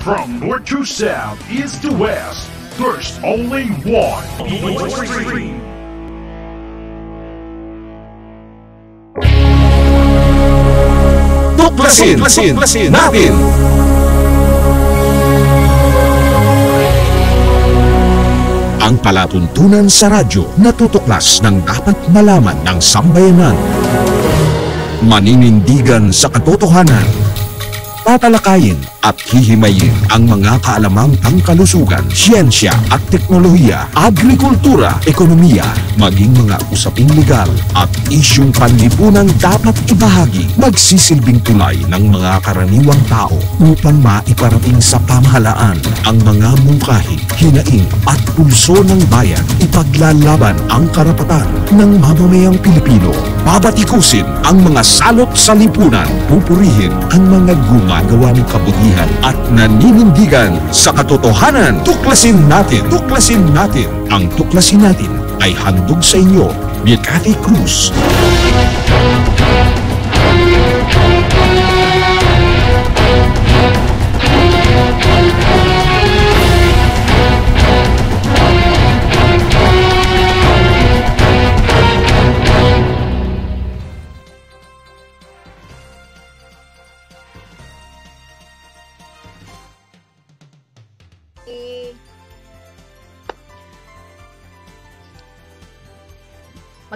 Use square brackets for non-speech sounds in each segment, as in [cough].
From north to south, east to west, there's only one. Tuklasin, tuklasin, tuklasin natin. Ang palatuntunan sa radyo na tutuklas ng dapat malaman ng sambayanan. Maninindigan sa katotohanan. Tatalakayin at hihimayin ang mga kaalamang pangkalusugan, siyensya at teknolohiya, agrikultura, ekonomiya, maging mga usaping legal at isyong panlipunan dapat ibahagi, magsisilbing tulay ng mga karaniwang tao upang maiparating sa pamahalaan ang mga mungkahi, hinaing at pulso ng bayan, ipaglalaban ang karapatan ng mamamayang Pilipino, babatikusin ang mga salot sa lipunan, pupurihin ang mga gumagawa ng kabutihan at naninindigan sa katotohanan. Tuklasin natin, tuklasin natin. Ang tuklasin natin ay handog sa inyo ni Cathy Cruz.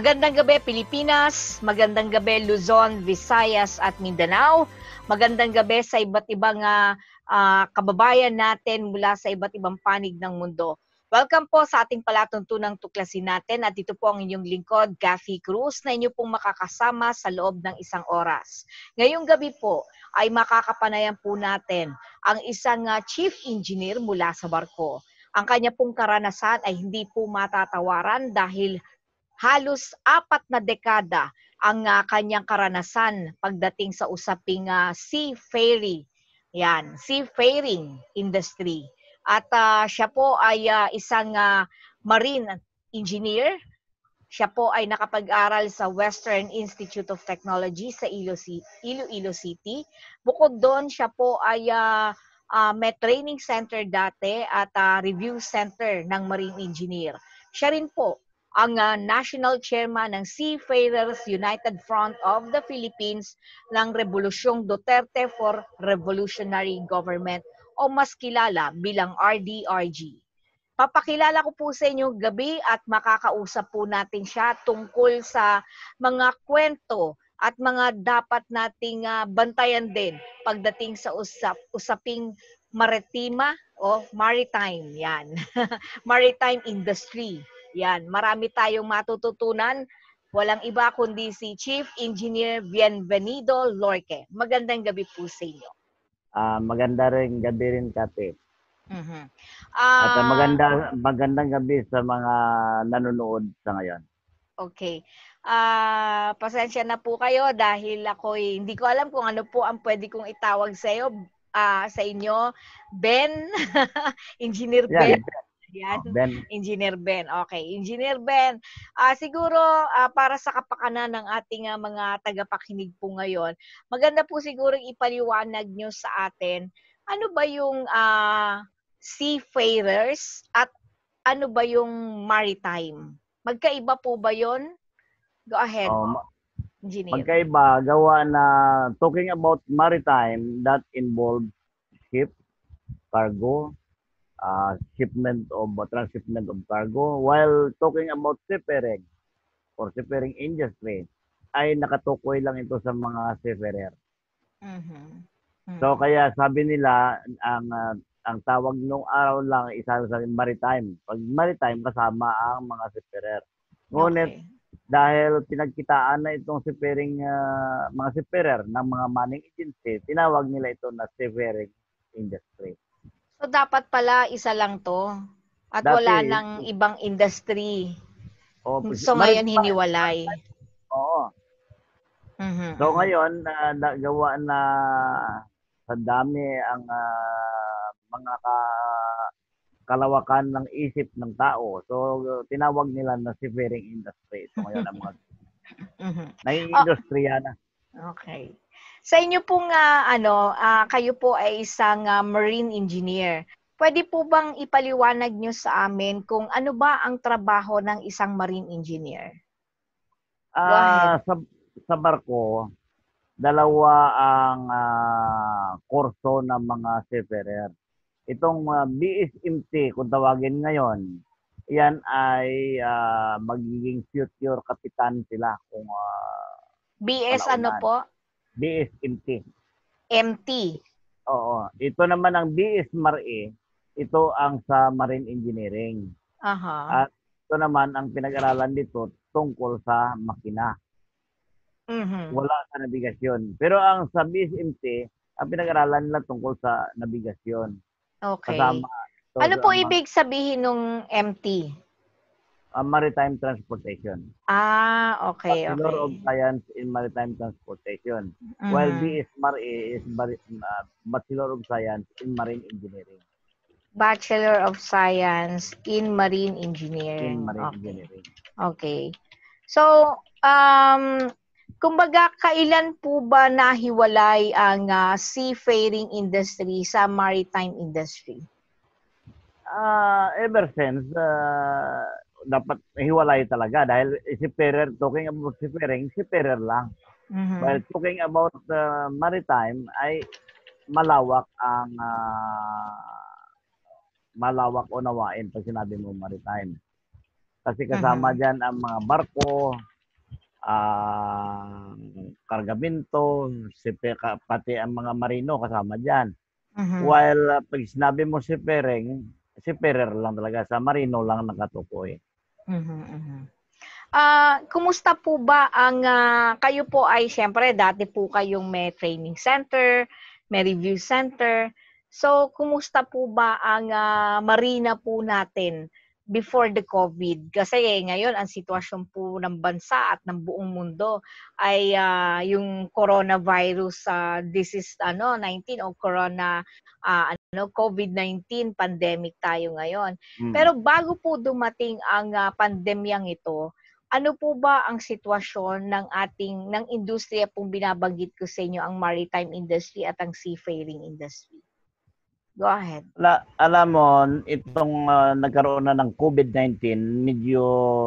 Magandang gabi Pilipinas, magandang gabi Luzon, Visayas at Mindanao. Magandang gabi sa iba't ibang ah, kababayan natin mula sa iba't ibang panig ng mundo. Welcome po sa ating palatuntunang tuklasin natin at ito po ang inyong lingkod, Gaffy Cruz, na inyo pong makakasama sa loob ng isang oras. Ngayong gabi po ay makakapanayan po natin ang isang ah, chief engineer mula sa barko. Ang kanya pong karanasan ay hindi po matatawaran dahil halos apat na dekada ang ah, kanyang karanasan pagdating sa usaping ah, seafaring. Yan, seafaring industry. At ah, siya po ay ah, isang ah, marine engineer. Siya po ay nakapag-aral sa Western Institute of Technology sa Iloilo City. Bukod doon, siya po ay ah, ah, may training center dati at ah, review center ng marine engineer. Siya rin po ang ah, national chairman ng Seafarers United Front of the Philippines ng Revolusyong Duterte for Revolutionary Government o mas kilala bilang RDRG. Papakilala ko po sa inyo gabi at makakausap po natin siya tungkol sa mga kwento at mga dapat nating ah, bantayan din pagdating sa usap usaping maritima o maritime yan. [laughs] maritime industry. Yan, marami tayong matututunan. Walang iba kundi si Chief Engineer Bienvenido Lorque. Magandang gabi po sa inyo. Ah, maganda rin gabi rin Kate. Mhm. At ah, maganda magandang gabi sa mga nanonood sa ngayon. Okay. Ah, pasensya na po kayo dahil ako hindi ko alam kung ano po ang pwede kong itawag sa iyo ah, sa inyo. Ben, [laughs] Engineer Ben. Yan. Ben, Engineer Ben. Okay, Engineer Ben. Ah siguro ah, para sa kapakanan ng ating ah, mga tagapakinig po ngayon, maganda po siguro ipaliwanag nyo sa atin ano ba yung ah, seafarers at ano ba yung maritime? Magkaiba po ba 'yon? Go ahead, oh, ma- Engineer. magkaiba gawa na talking about maritime that involves ship, cargo, uh, shipment of uh, transshipment of cargo while talking about seafaring or seafaring industry ay nakatukoy lang ito sa mga seafarer. Mhm. Mhm. So kaya sabi nila ang ah, ang tawag nung araw lang isa sa maritime. Pag maritime kasama ang mga seafarer. Ngunit Okay. dahil pinagkitaan na itong seafaring ah, mga seafarer ng mga manning agency, tinawag nila ito na seafaring industry. So dapat pala isa lang 'to at Dati- wala nang ibang industry. O, So ngayon hiniwalay. Oo. Mhm. So ngayon na nagawa na sa dami ang ah, mga ka, kalawakan ng isip ng tao. So tinawag nila na seafaring industry. Ito ngayon ang mga [laughs] Mhm. naging Ah. industriya na. Okay. Sa inyo pong ah, ano, ah, kayo po ay isang ah, marine engineer. Pwede po bang ipaliwanag nyo sa amin kung ano ba ang trabaho ng isang marine engineer? Ah, sa sa barko, dalawa ang ah, kurso ng mga seafarer. Itong ah, BSMT kung tawagin ngayon, yan ay ah, magiging future kapitan sila kung ah, BS ano Kalaunan. po? BSMT. MT. Oo. Ito naman ang BS Mare, ito ang sa marine engineering. Aha. Ah. Ito naman ang pinag-aralan dito tungkol sa makina. Mhm. wala sa nabigasyon. Pero ang sa BSMT, ang pinag-aralan nila tungkol sa nabigasyon. Okay. Kasama. Ano po ibig sabihin ng MT? Ang maritime transportation. Ah, okay, Bachelor of okay. Science in Maritime Transportation. While Mhm. BS Mare is uh, Bachelor of Science in Marine Engineering. Bachelor of Science in Marine Engineering. In Marine Okay. Engineering. Okay. So, um, kumbaga, kailan po ba nahiwalay ang ah, seafaring industry sa maritime industry? Ah, ever since, ah, dapat hiwalay talaga dahil si Ferrer, talking about si Ferrer, si Ferrer lang. Mhm. While talking about uh, maritime ay malawak ang ah, malawak unawain pag sinabi mo maritime. Kasi kasama Mhm. diyan ang mga barko, ah kargamento, ka- pati ang mga marino kasama diyan. Mhm. While ah, pag sinabi mo si Pereng, si Perer lang talaga sa marino lang nakatukoy. Mhm, mhm. Ah, kumusta po ba ang ah, kayo po ay siyempre dati po kayong may training center, may review center. So, kumusta po ba ang ah, marina po natin before the COVID? Kasi eh, ngayon ang sitwasyon po ng bansa at ng buong mundo ay ah, yung coronavirus ah, disease ano 19 o corona ah, ano COVID-19 pandemic tayo ngayon. Mm. Pero bago po dumating ang ah, pandemyang ito, ano po ba ang sitwasyon ng ating ng industriya pong binabanggit ko sa inyo ang maritime industry at ang seafaring industry? Go ahead. La, alam mo, itong ah, nagkaroon na ng COVID-19, medyo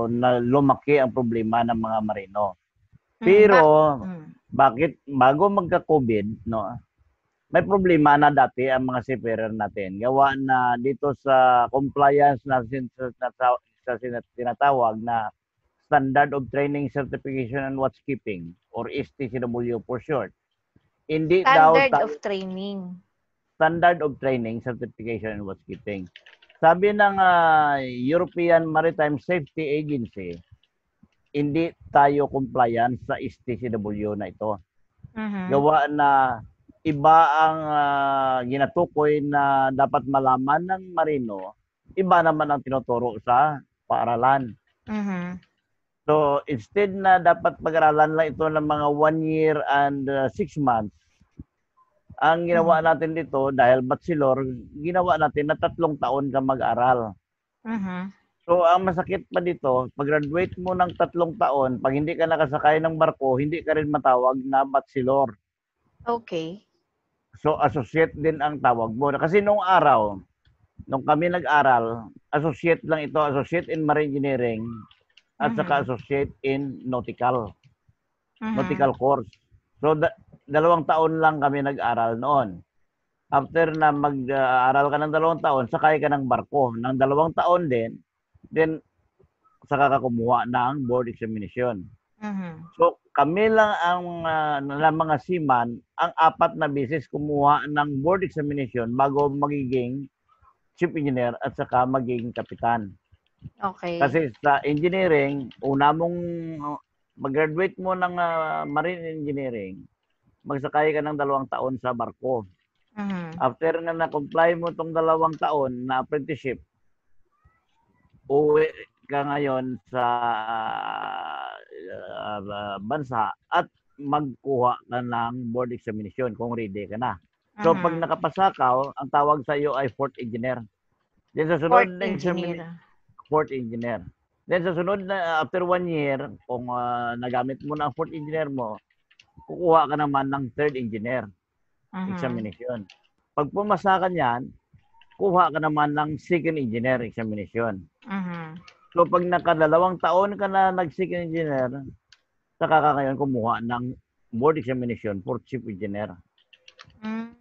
na lumaki ang problema ng mga marino. Mm, Pero ba- mm, bakit bago magka-COVID, no? May problema na dati ang mga seafarer natin. Gawa na dito sa compliance na sin- sa, sa, tinatawag na Standard of Training Certification and Watchkeeping or STCW for short. Hindi daw standard ta- of training. Standard of Training, Certification, and Watchkeeping. Sabi ng ah, European Maritime Safety Agency, hindi tayo compliant sa STCW na ito. Mhm. Gawa na iba ang ah, ginatukoy na dapat malaman ng marino, iba naman ang tinuturo sa paaralan. Mhm. So, instead na dapat pag-aralan lang ito ng mga one year and uh, six months, ang ginawa natin dito, dahil bachelor, ginawa natin na tatlong taon ka mag-aral. Mhm. So, ang masakit pa dito, pag-graduate mo ng tatlong taon, pag hindi ka nakasakay ng barko, hindi ka rin matawag na bachelor. Okay. So, associate din ang tawag mo. Kasi nung araw, nung kami nag-aral, associate lang ito, associate in marine engineering, at Mhm. saka associate in nautical. Mhm. nautical course. So, da- dalawang taon lang kami nag-aral noon. After na mag-aral ka ng dalawang taon, sakay ka ng barko. Ng dalawang taon din, then saka ka kumuha ng board examination. Mhm. So, kami lang ang ah, na mga seaman, ang apat na beses kumuha ng board examination bago magiging chief engineer at saka magiging kapitan. Okay. Kasi sa engineering, una mong uh, mag-graduate mo ng uh, marine engineering, magsakay ka ng dalawang taon sa barko. Mhm. After na na-comply mo tong dalawang taon na apprenticeship, uwi ka ngayon sa uh, bansa at magkuha ka ng board examination kung ready ka na. So pag Mhm. nakapasa ka, ang tawag sa iyo ay fourth engineer. Then sa sunod na examination, engineer. fourth engineer. Then sa sunod na after one year, kung ah, nagamit mo na ang fourth engineer mo, kukuha ka naman ng third engineer Mhm. examination. Pag pumasa ka niyan, kuha ka naman ng second engineer examination. Mhm. So pag nakadalawang taon ka na nag-second engineer, saka ka ngayon kumuha ng board examination for chief engineer. Mm.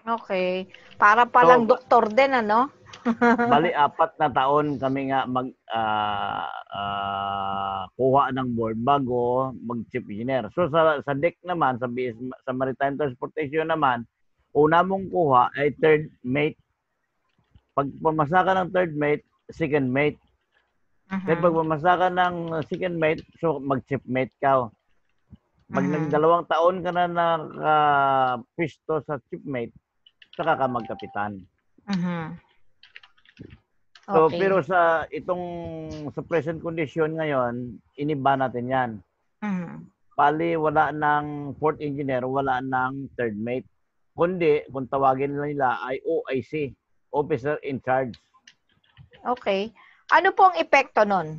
Okay. Para palang So, doktor din, ano? Bali, apat na taon kami nga mag ah, ah, kuha ng board bago mag-chief engineer. So sa sa deck naman, sa, BS, sa maritime transportation naman, una mong kuha ay third mate. Pag pumasa ka ng third mate, second mate. Mhm. Then pag pumasa ka ng second mate, so mag-chief mate ka. Pag Mhm. nagdalawang taon ka na nakapisto sa chief mate, saka ka magkapitan. Mhm. So, Okay. pero sa itong sa present condition ngayon, iniba natin 'yan. Mhm. Pali wala ng fourth engineer, wala ng third mate. Kundi kung tawagin nila ay OIC, officer in charge. Okay. Ano po ang epekto nun?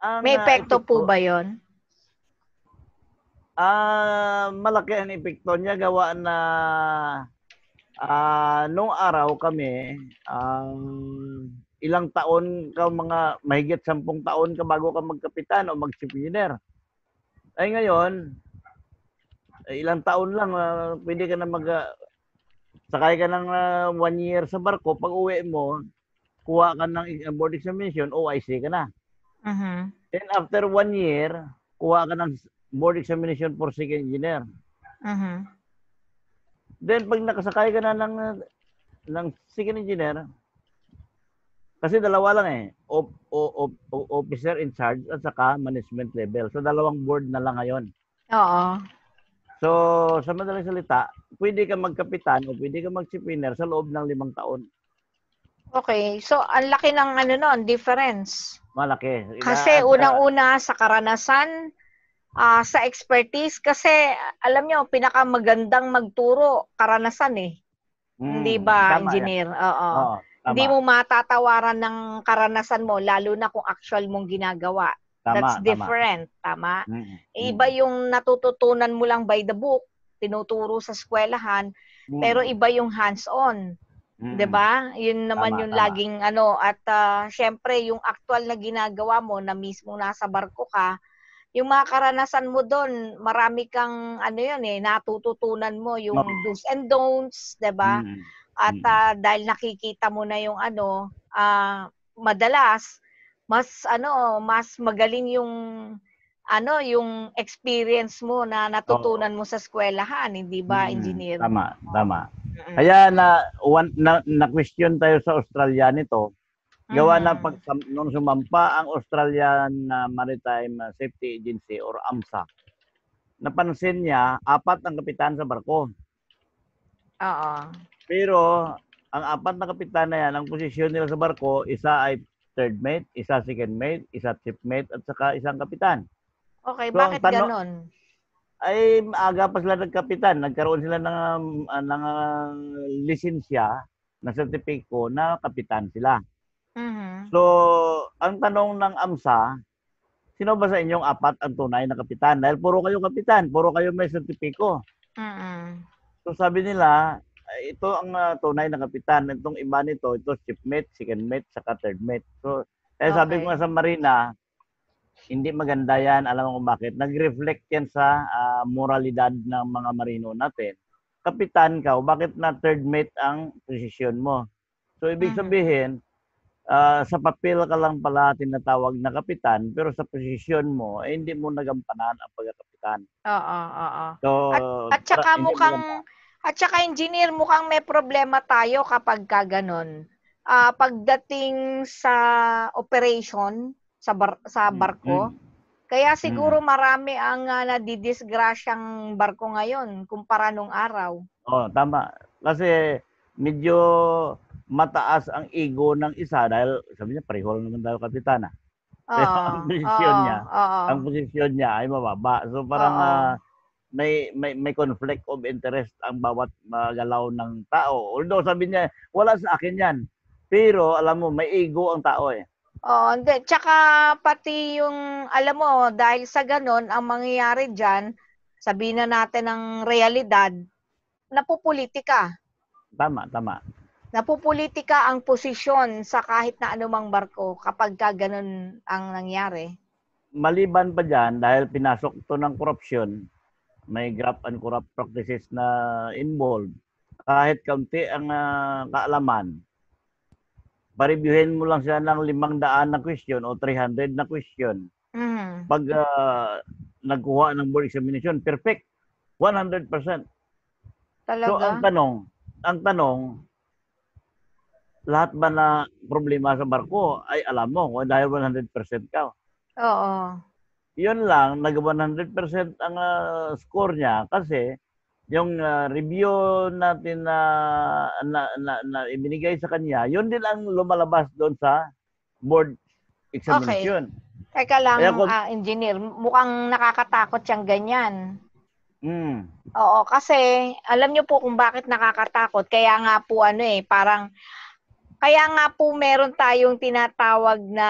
Ang, May ah, epekto po epekto- ba yon? Ah, malaki ang epekto niya gawa na ah nung araw kami ang ilang taon ka mga mahigit sampung taon ka bago ka magkapitan o mag-chief engineer. Ay ngayon, eh, ilang taon lang ah, pwede ka na mag ah, sakay ka ng ah, one year sa barko, pag uwi mo, kuha ka ng board examination, OIC ka na. Mhm. Then after one year, kuha ka ng board examination for second engineer. Mhm. Then pag nakasakay ka na ng ng second engineer, kasi dalawa lang eh, op, op- o- officer in charge at saka management level. So dalawang board na lang ngayon. Oo. So sa madaling salita, pwede ka magkapitan o pwede ka mag-chief engineer sa loob ng limang taon. Okay. So, ang laki ng ano nun, difference. Malaki. Kasi Ina- unang-una sa karanasan, ah, sa expertise, kasi alam nyo, pinakamagandang magturo, karanasan eh. Mm, Hindi ba, tama engineer? Oo. Oo, tama, Hindi mo matatawaran ng karanasan mo, lalo na kung actual mong ginagawa. tama, That's tama. different. Tama? Mm, mm, Iba yung natututunan mo lang by the book, tinuturo sa eskwelahan, mm, pero iba yung hands-on. mm, 'Di ba? Yun naman Tama, yung tama. laging ano at ah, syempre yung actual na ginagawa mo na mismo nasa barko ka, yung mga karanasan mo doon, marami kang ano yun eh, natututunan mo yung No. do's and don'ts, 'di ba? mm, At ah, dahil nakikita mo na yung ano, ah, madalas mas ano, mas magaling yung ano, yung experience mo na natutunan mo sa eskwelahan, hindi ba, mm, engineer? Tama, tama. Mm-mm. Kaya na one, na, na question tayo sa Australia nito. Gawa na Mm. pag sam- nung sumampa ang Australian uh, Maritime uh, Safety Agency or AMSA. Napansin niya apat ang kapitan sa barko. Oo. Pero ang apat na kapitan na yan, ang posisyon nila sa barko, isa ay third mate, isa second mate, isa chief mate, at saka isang kapitan. Okay, So, bakit tanong- ganon? Ay maaga pa sila nagkapitan, nagkaroon sila ng uh, ng uh, lisensya na sertipiko na kapitan sila. Mhm. So, ang tanong ng AMSA, sino ba sa inyong apat ang tunay na kapitan? Dahil puro kayo kapitan, puro kayo may sertipiko. Mhm. So sabi nila, "Ay, ito ang ah, tunay na kapitan. Itong iba nito, ito chief mate, second mate, saka third mate. So, eh sabi Okay. ko nga sa Marina, hindi maganda yan. Alam mo kung bakit? Nag-reflect yan sa ah, moralidad ng mga marino natin. Kapitan ka, bakit na third mate ang posisyon mo? So, ibig Mhm. sabihin, ah, sa papel ka lang pala tinatawag na kapitan, pero sa posisyon mo, eh, hindi mo nagampanan ang pagkakapitan. Oo, oo. So, At saka tra- mukhang at saka engineer mukhang may problema tayo kapag ka ganun. Ah, pagdating sa operation sa bar- sa Mm, barko, mm. kaya siguro marami ang uh, nadidisgrasyang barko ngayon kumpara nung araw. Oh, tama. Kasi medyo mataas ang ego ng isa dahil sabi niya pareho lang naman daw kapitana. Pero ang posisyon oo, niya, oo. Ang posisyon niya ay mababa. So parang ah, may may may conflict of interest ang bawat ah, galaw ng tao. Although sabi niya wala sa akin 'yan. Pero alam mo may ego ang tao eh. Oo, hindi. Tsaka pati yung, alam mo, dahil sa ganon, ang mangyayari dyan, sabihin na natin ng realidad, napupolitika. Tama, tama. Napupolitika ang posisyon sa kahit na anumang barko kapag ka ganun ang nangyari. Maliban pa dyan, dahil pinasok to ng korupsyon, may graft and corrupt practices na involved, kahit kaunti ang ah, kaalaman, pareviewin mo lang siya ng limang daan na question o 300 na question. Mhm. Pag ah, nagkuha ng board examination, perfect. 100%. Talaga? So ang tanong, ang tanong, lahat ba na problema sa barko ay alam mo kung dahil 100% ka. Oo. Yun lang, nag 100% ang ah, score niya kasi yung ah, review natin na, na, na, na ibinigay sa kanya, yun din ang lumalabas doon sa board examination. Teka lang, Kaya kung- ah, engineer, mukhang nakakatakot siyang ganyan. Mm. Oo, kasi alam niyo po kung bakit nakakatakot. Kaya nga po ano eh, parang kaya nga po meron tayong tinatawag na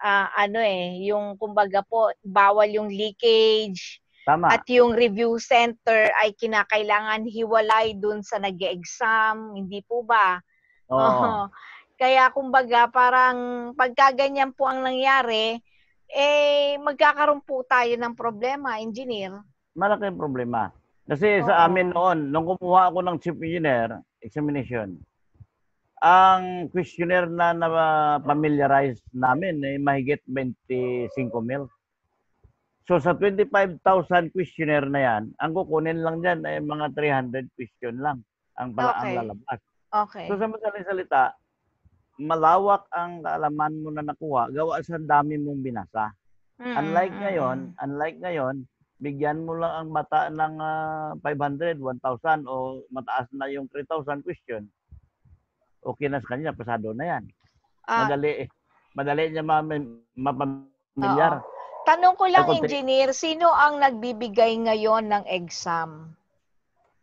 ah, ano eh, yung kumbaga po bawal yung leakage Tama. at yung review center ay kinakailangan hiwalay dun sa nag-exam, hindi po ba? Oo. Oo. Kaya kumbaga parang pagka ganyan po ang nangyari, eh magkakaroon po tayo ng problema, engineer. Malaking problema. Kasi sa Oo. amin noon, nung kumuha ako ng chief engineer examination, ang questionnaire na na familiarize namin ay mahigit 25 mil. So sa 25,000 questionnaire na yan, ang kukunin lang dyan ay mga 300 question lang ang pala ang Okay. lalabas. Okay. So sa madaling salita, malawak ang kaalaman mo na nakuha gawa sa dami mong binasa. Mm, Unlike ngayon, unlike ngayon, bigyan mo lang ang mata ng ah, 500, 1,000 o mataas na yung 3,000 question. Okay na sa kanya, pasado na yan. Ah, Madali, madali niya ma- mapamilyar. Tanong ko lang, Ay, engineer, sino ang nagbibigay ngayon ng exam?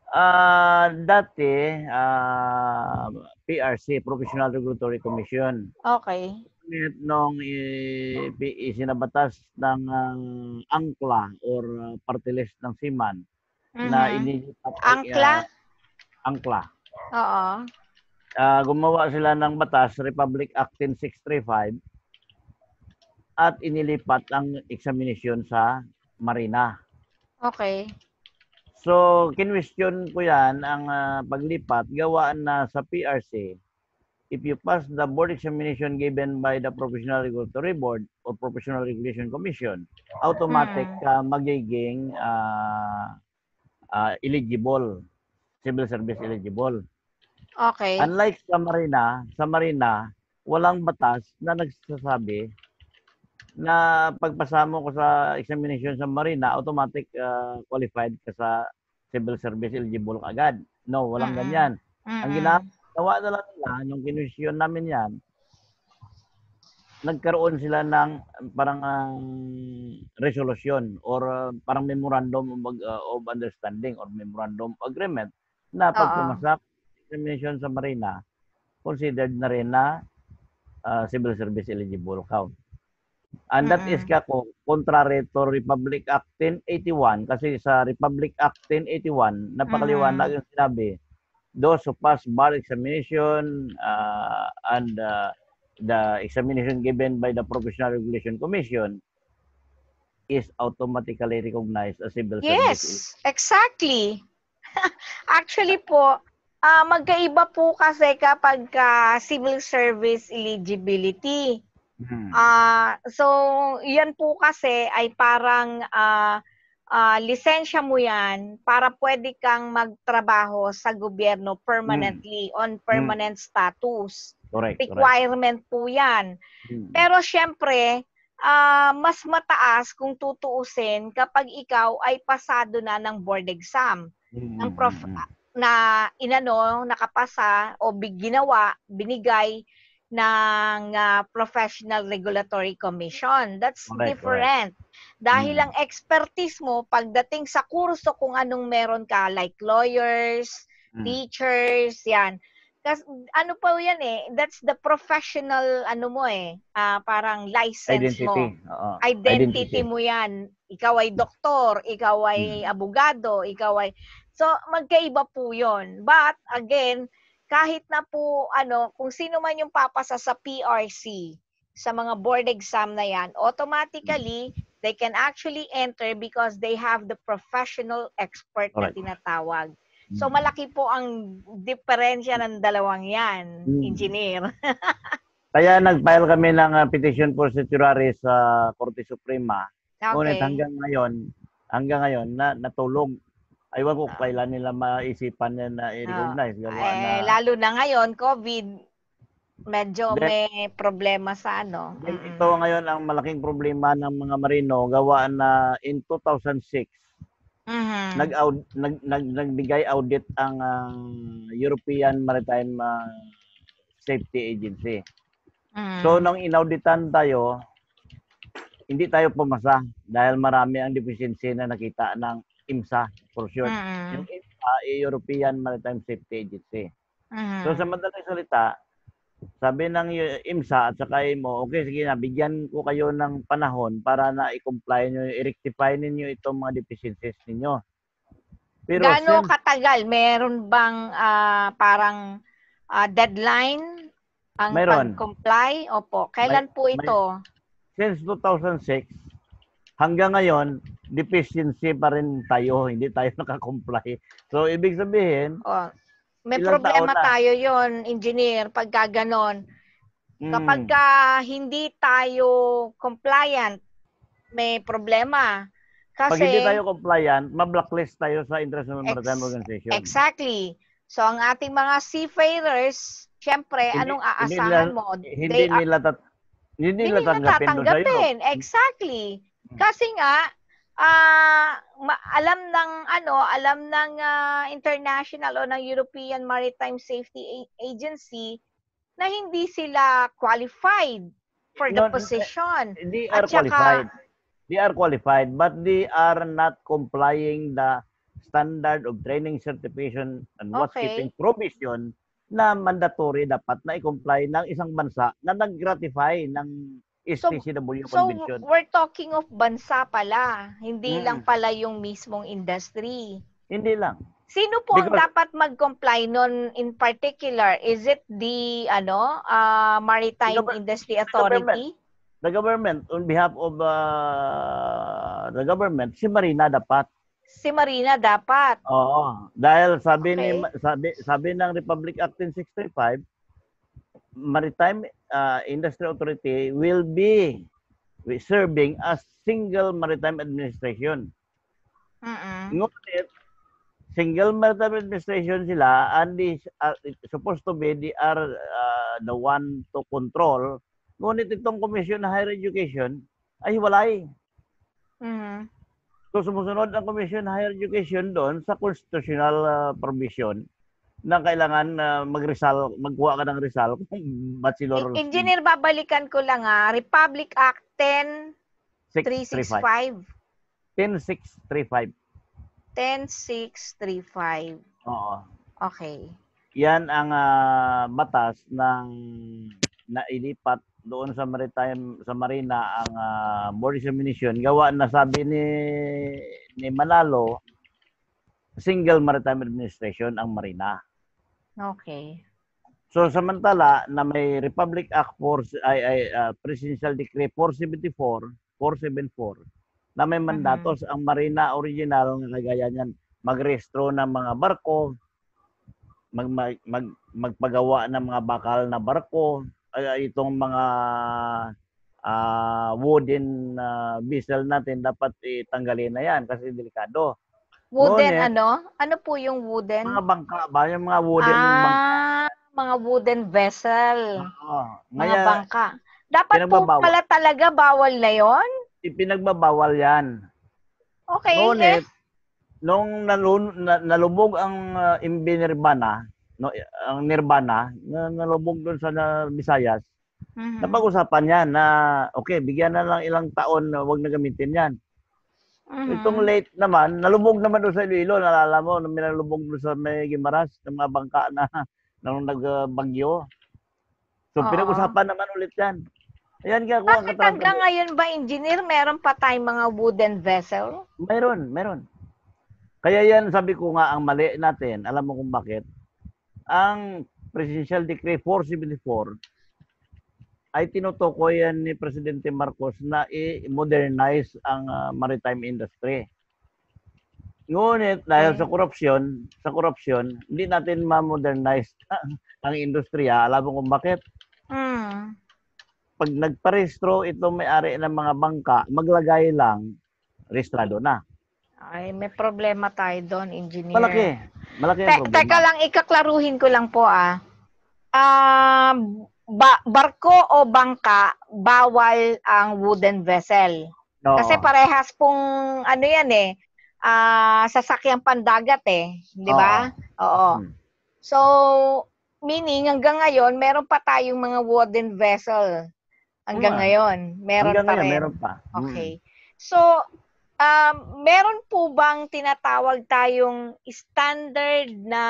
Ah, dati, ah, PRC, Professional Regulatory Commission, Okay. Nung i- i- isinabatas ng ah, angkla or ah, party list ng Siman na Mhm. inilipat ay, Angkla? ah, angkla. Oo. Ah, gumawa sila ng batas, Republic Act 10635 at inilipat ang examination sa Marina. Okay. So, kinwestiyon ko yan ang ah, paglipat gawaan na sa PRC. If you pass the board examination given by the Professional Regulatory Board or Professional Regulation Commission, automatic Mm. ka magiging ah, ah, eligible, civil service eligible. Okay. Unlike sa Marina, sa Marina, walang batas na nagsasabi na pagpasa mo ko sa examination sa Marina, automatic ah, qualified ka sa civil service eligible agad. No, walang Mm-mm. ganyan. Ang Mm-mm. gina- Gawa na lang nila, nung kinwestiyon namin yan, nagkaroon sila ng parang ah, resolution or ah, parang memorandum of, ah, of understanding or memorandum agreement na pag Oo. Pumasak examination sa Marina, considered na rin na ah, civil service eligible count. And that is kako contrary to Republic Act 1081 kasi sa Republic Act 1081 napakaliwanag yung sinabi those who pass bar examination uh, and uh, the examination given by the Professional Regulation Commission is automatically recognized as civil service. Yes, exactly. [laughs] Actually po, ah magkaiba po kasi kapag ka civil service eligibility. Hmm. Ah, so 'yan po kasi ay parang ah ah, lisensya mo 'yan para pwede kang magtrabaho sa gobyerno permanently on permanent status. correct, correct. Requirement po 'yan. Hmm. Pero syempre, ah, mas mataas kung tutuusin kapag ikaw ay pasado na ng board exam Hmm, ng hmm, prof- hmm, hmm. Na inano, nakapasa o ginawa, binigay ng ah, Professional Regulatory Commission. That's Correct, different. Dahil Mm. ang expertise mo pagdating sa kurso kung anong meron ka like lawyers, Hmm. teachers, yan. Kasi ano pa yan eh, that's the professional ano mo eh, ah, parang license Identity. mo. Oo. Identity, mo yan. ikaw ay doktor, ikaw ay abogado, ikaw ay So magkaiba po 'yon. But again, kahit na po ano, kung sino man yung papasa sa PRC sa mga board exam na 'yan, automatically they can actually enter because they have the professional expert na Correct. tinatawag. So Mm. malaki po ang diferensya ng dalawang 'yan, Mm. engineer. [laughs] Kaya nag-file kami ng ah, petition for certiorari sa Korte Suprema. Ngunit Okay. hanggang ngayon, hanggang ngayon na natulog. Aywan ko kailan nila maisipan na, na i-recognize. Ah. Eh, na, lalo na ngayon, COVID, medyo Hindi. may problema sa ano. Then, Mm-mm. ito ngayon ang malaking problema ng mga marino gawa na in 2006 Mhm. nag, nag, nag nagbigay audit ang ah, European Maritime ah, Safety Agency. Mhm. So nung inauditan tayo, hindi tayo pumasa dahil marami ang deficiency na nakita ng IMSA for sure. Mhm. Yung IMSA, ay European Maritime Safety Agency. Mhm. So sa madaling salita, sabi ng IMSA at saka IMO, okay, sige na, bigyan ko kayo ng panahon para na i-comply nyo, i-rectify ninyo itong mga deficiencies ninyo. Pero Gaano since, katagal? Meron bang ah, parang ah, deadline ang Mayroon. pag-comply? Opo. Kailan po may- ito? since 2006, hanggang ngayon, deficiency pa rin tayo, hindi tayo [laughs] nakakomply. So, ibig sabihin, Oh, may problema tayo yon engineer, pagka ganon. mm, Kapag ka hindi tayo compliant, may problema. pag Kasi, hindi tayo compliant, ma-blacklist tayo sa International Ex- Maritime Organization. exactly. So, ang ating mga seafarers, syempre, Hindi- anong hindi aasahan nila- mo? Hindi They are nila tat- hindi hindi nila nila tanggapin sa tatanggapin. Exactly. Hmm. Kasi nga, ma- alam ng ano, alam ng ah, international o ng European Maritime Safety Agency na hindi sila qualified for the No, position. They At are saka- qualified. They are qualified, but they are not complying the standard of training certification and watchkeeping provision na mandatory dapat na i-comply ng isang bansa na nag-ratify ng STCW So, Convention. we're talking of bansa pala, hindi Mm. lang pala yung mismong industry. Hindi lang. Sino po ang Because- dapat mag-comply nun in particular? Is it the ano, ah, Maritime The Industry the government. Authority? The government, on behalf of uh, the government, si Marina dapat. Si Marina dapat. Oo. Dahil sabi ni Okay. sabi sabi ng Republic Act 10635, Maritime uh, Industry Authority will be serving as single maritime administration. Mm-mm. Ngunit single maritime administration sila and is uh, supposed to be they are uh, the one to control. Ngunit itong Commission on Higher Education ay walay. Mhm. So sumusunod ang Commission on Higher Education doon sa constitutional uh, provision na kailangan uh, mag-resal, magkuha ka ng resal kung bachelor En- Engineer, babalikan ko lang ah. Republic Act 635. 10365. 10635. 10635. Oo. Okay. Yan ang ah, batas ng nailipat doon sa maritime sa marina ang uh, board examination gawa na sabi ni ni Manalo single maritime administration ang marina. Okay. So samantala na may Republic Act 4 ay, ay ah, Presidential Decree 474, 474 na may mandatos ang Marina original na kagaya niyan magrehistro ng mga barko, mag, mag, mag- magpagawa ng mga bakal na barko, ay, itong mga ah, wooden ah, vessel natin dapat itanggalin na yan kasi delikado. Wooden Ngunit- ano? Ano po yung wooden? Mga bangka ba? Yung mga wooden bangka. ah, mga wooden vessel. Oo. Mga Ngayon, bangka. Dapat po pala talaga bawal na yon? ipinagbabawal yan. Okay. Ngunit, nung nalun, na, nalubog ang uh, MB Nirvana, no, ang Nirvana, na nalubog doon sa na, Visayas, Mhm. napag-usapan yan na, okay, bigyan na lang ilang taon na wag na gamitin yan. Mhm. Itong late naman, nalubog naman doon sa Iloilo, nalala mo, nung nalubog doon sa may Gimaras, ng mga bangka na [laughs] nung nagbagyo. So, Oo. pinag-usapan naman ulit yan. Yan nga kung ang Bakit hanggang ngayon ba, engineer, meron pa tayong mga wooden vessel? Meron, meron. Kaya yan, sabi ko nga, ang mali natin, alam mo kung bakit? Ang Presidential Decree 474 ay tinutukoy yan ni Presidente Marcos na i-modernize ang ah, maritime industry. Ngunit dahil sa korupsyon, sa korupsyon, hindi natin ma-modernize [laughs] ang industriya. Alam mo kung bakit? Hmm. Pag nagparehistro itong may-ari ng mga bangka, maglagay lang, rehistrado na. Ay, may problema tayo doon, engineer. Malaki. Malaki ang Te- problema. teka lang, ikaklaruhin ko lang po ah. Ah, ba- barko o bangka, bawal ang wooden vessel. Oo. Kasi parehas pong ano yan eh, ah, sasakyang pandagat eh, 'di ba? Oo. Hmm. So, meaning hanggang ngayon meron pa tayong mga wooden vessel. Hanggang Oo. ngayon, meron Hanggang pa ngayon, rin. meron pa. Mm. Okay. So, um, meron po bang tinatawag tayong standard na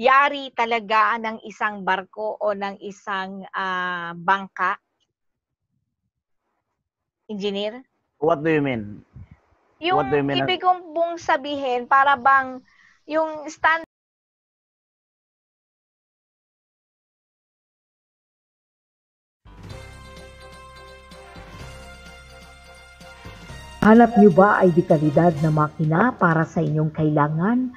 yari talaga ng isang barko o ng isang ah, bangka? Engineer? What do you mean? Yung What do you mean? ibig kong pong sabihin, para bang yung standard Hanap niyo ba ay dekalidad na makina para sa inyong kailangan?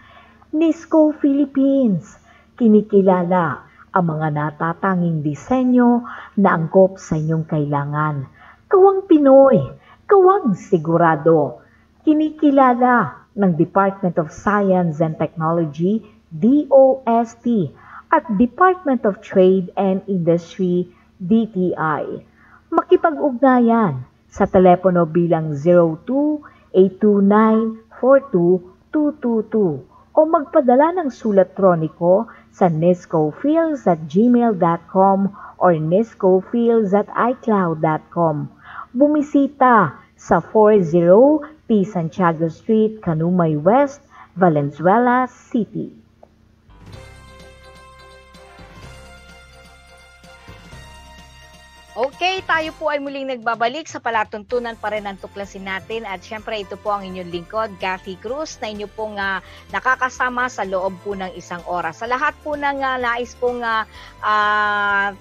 Nisco Philippines. Kinikilala ang mga natatanging disenyo na angkop sa inyong kailangan. Kawang Pinoy, kawang sigurado. Kinikilala ng Department of Science and Technology, DOST, at Department of Trade and Industry, DTI. Makipag-ugnayan sa telepono bilang 02-829-42222 o magpadala ng sulat troniko sa nescofields at gmail.com or nescofields at icloud.com. Bumisita sa 40 P. Santiago Street, Canumay West, Valenzuela City. Okay, tayo po ay muling nagbabalik sa palatuntunan pa rin ng tuklasin natin at syempre ito po ang inyong lingkod, Kathy Cruz, na inyo pong ah, nakakasama sa loob po ng isang oras. Sa lahat po ng ah, nais pong ah, ah,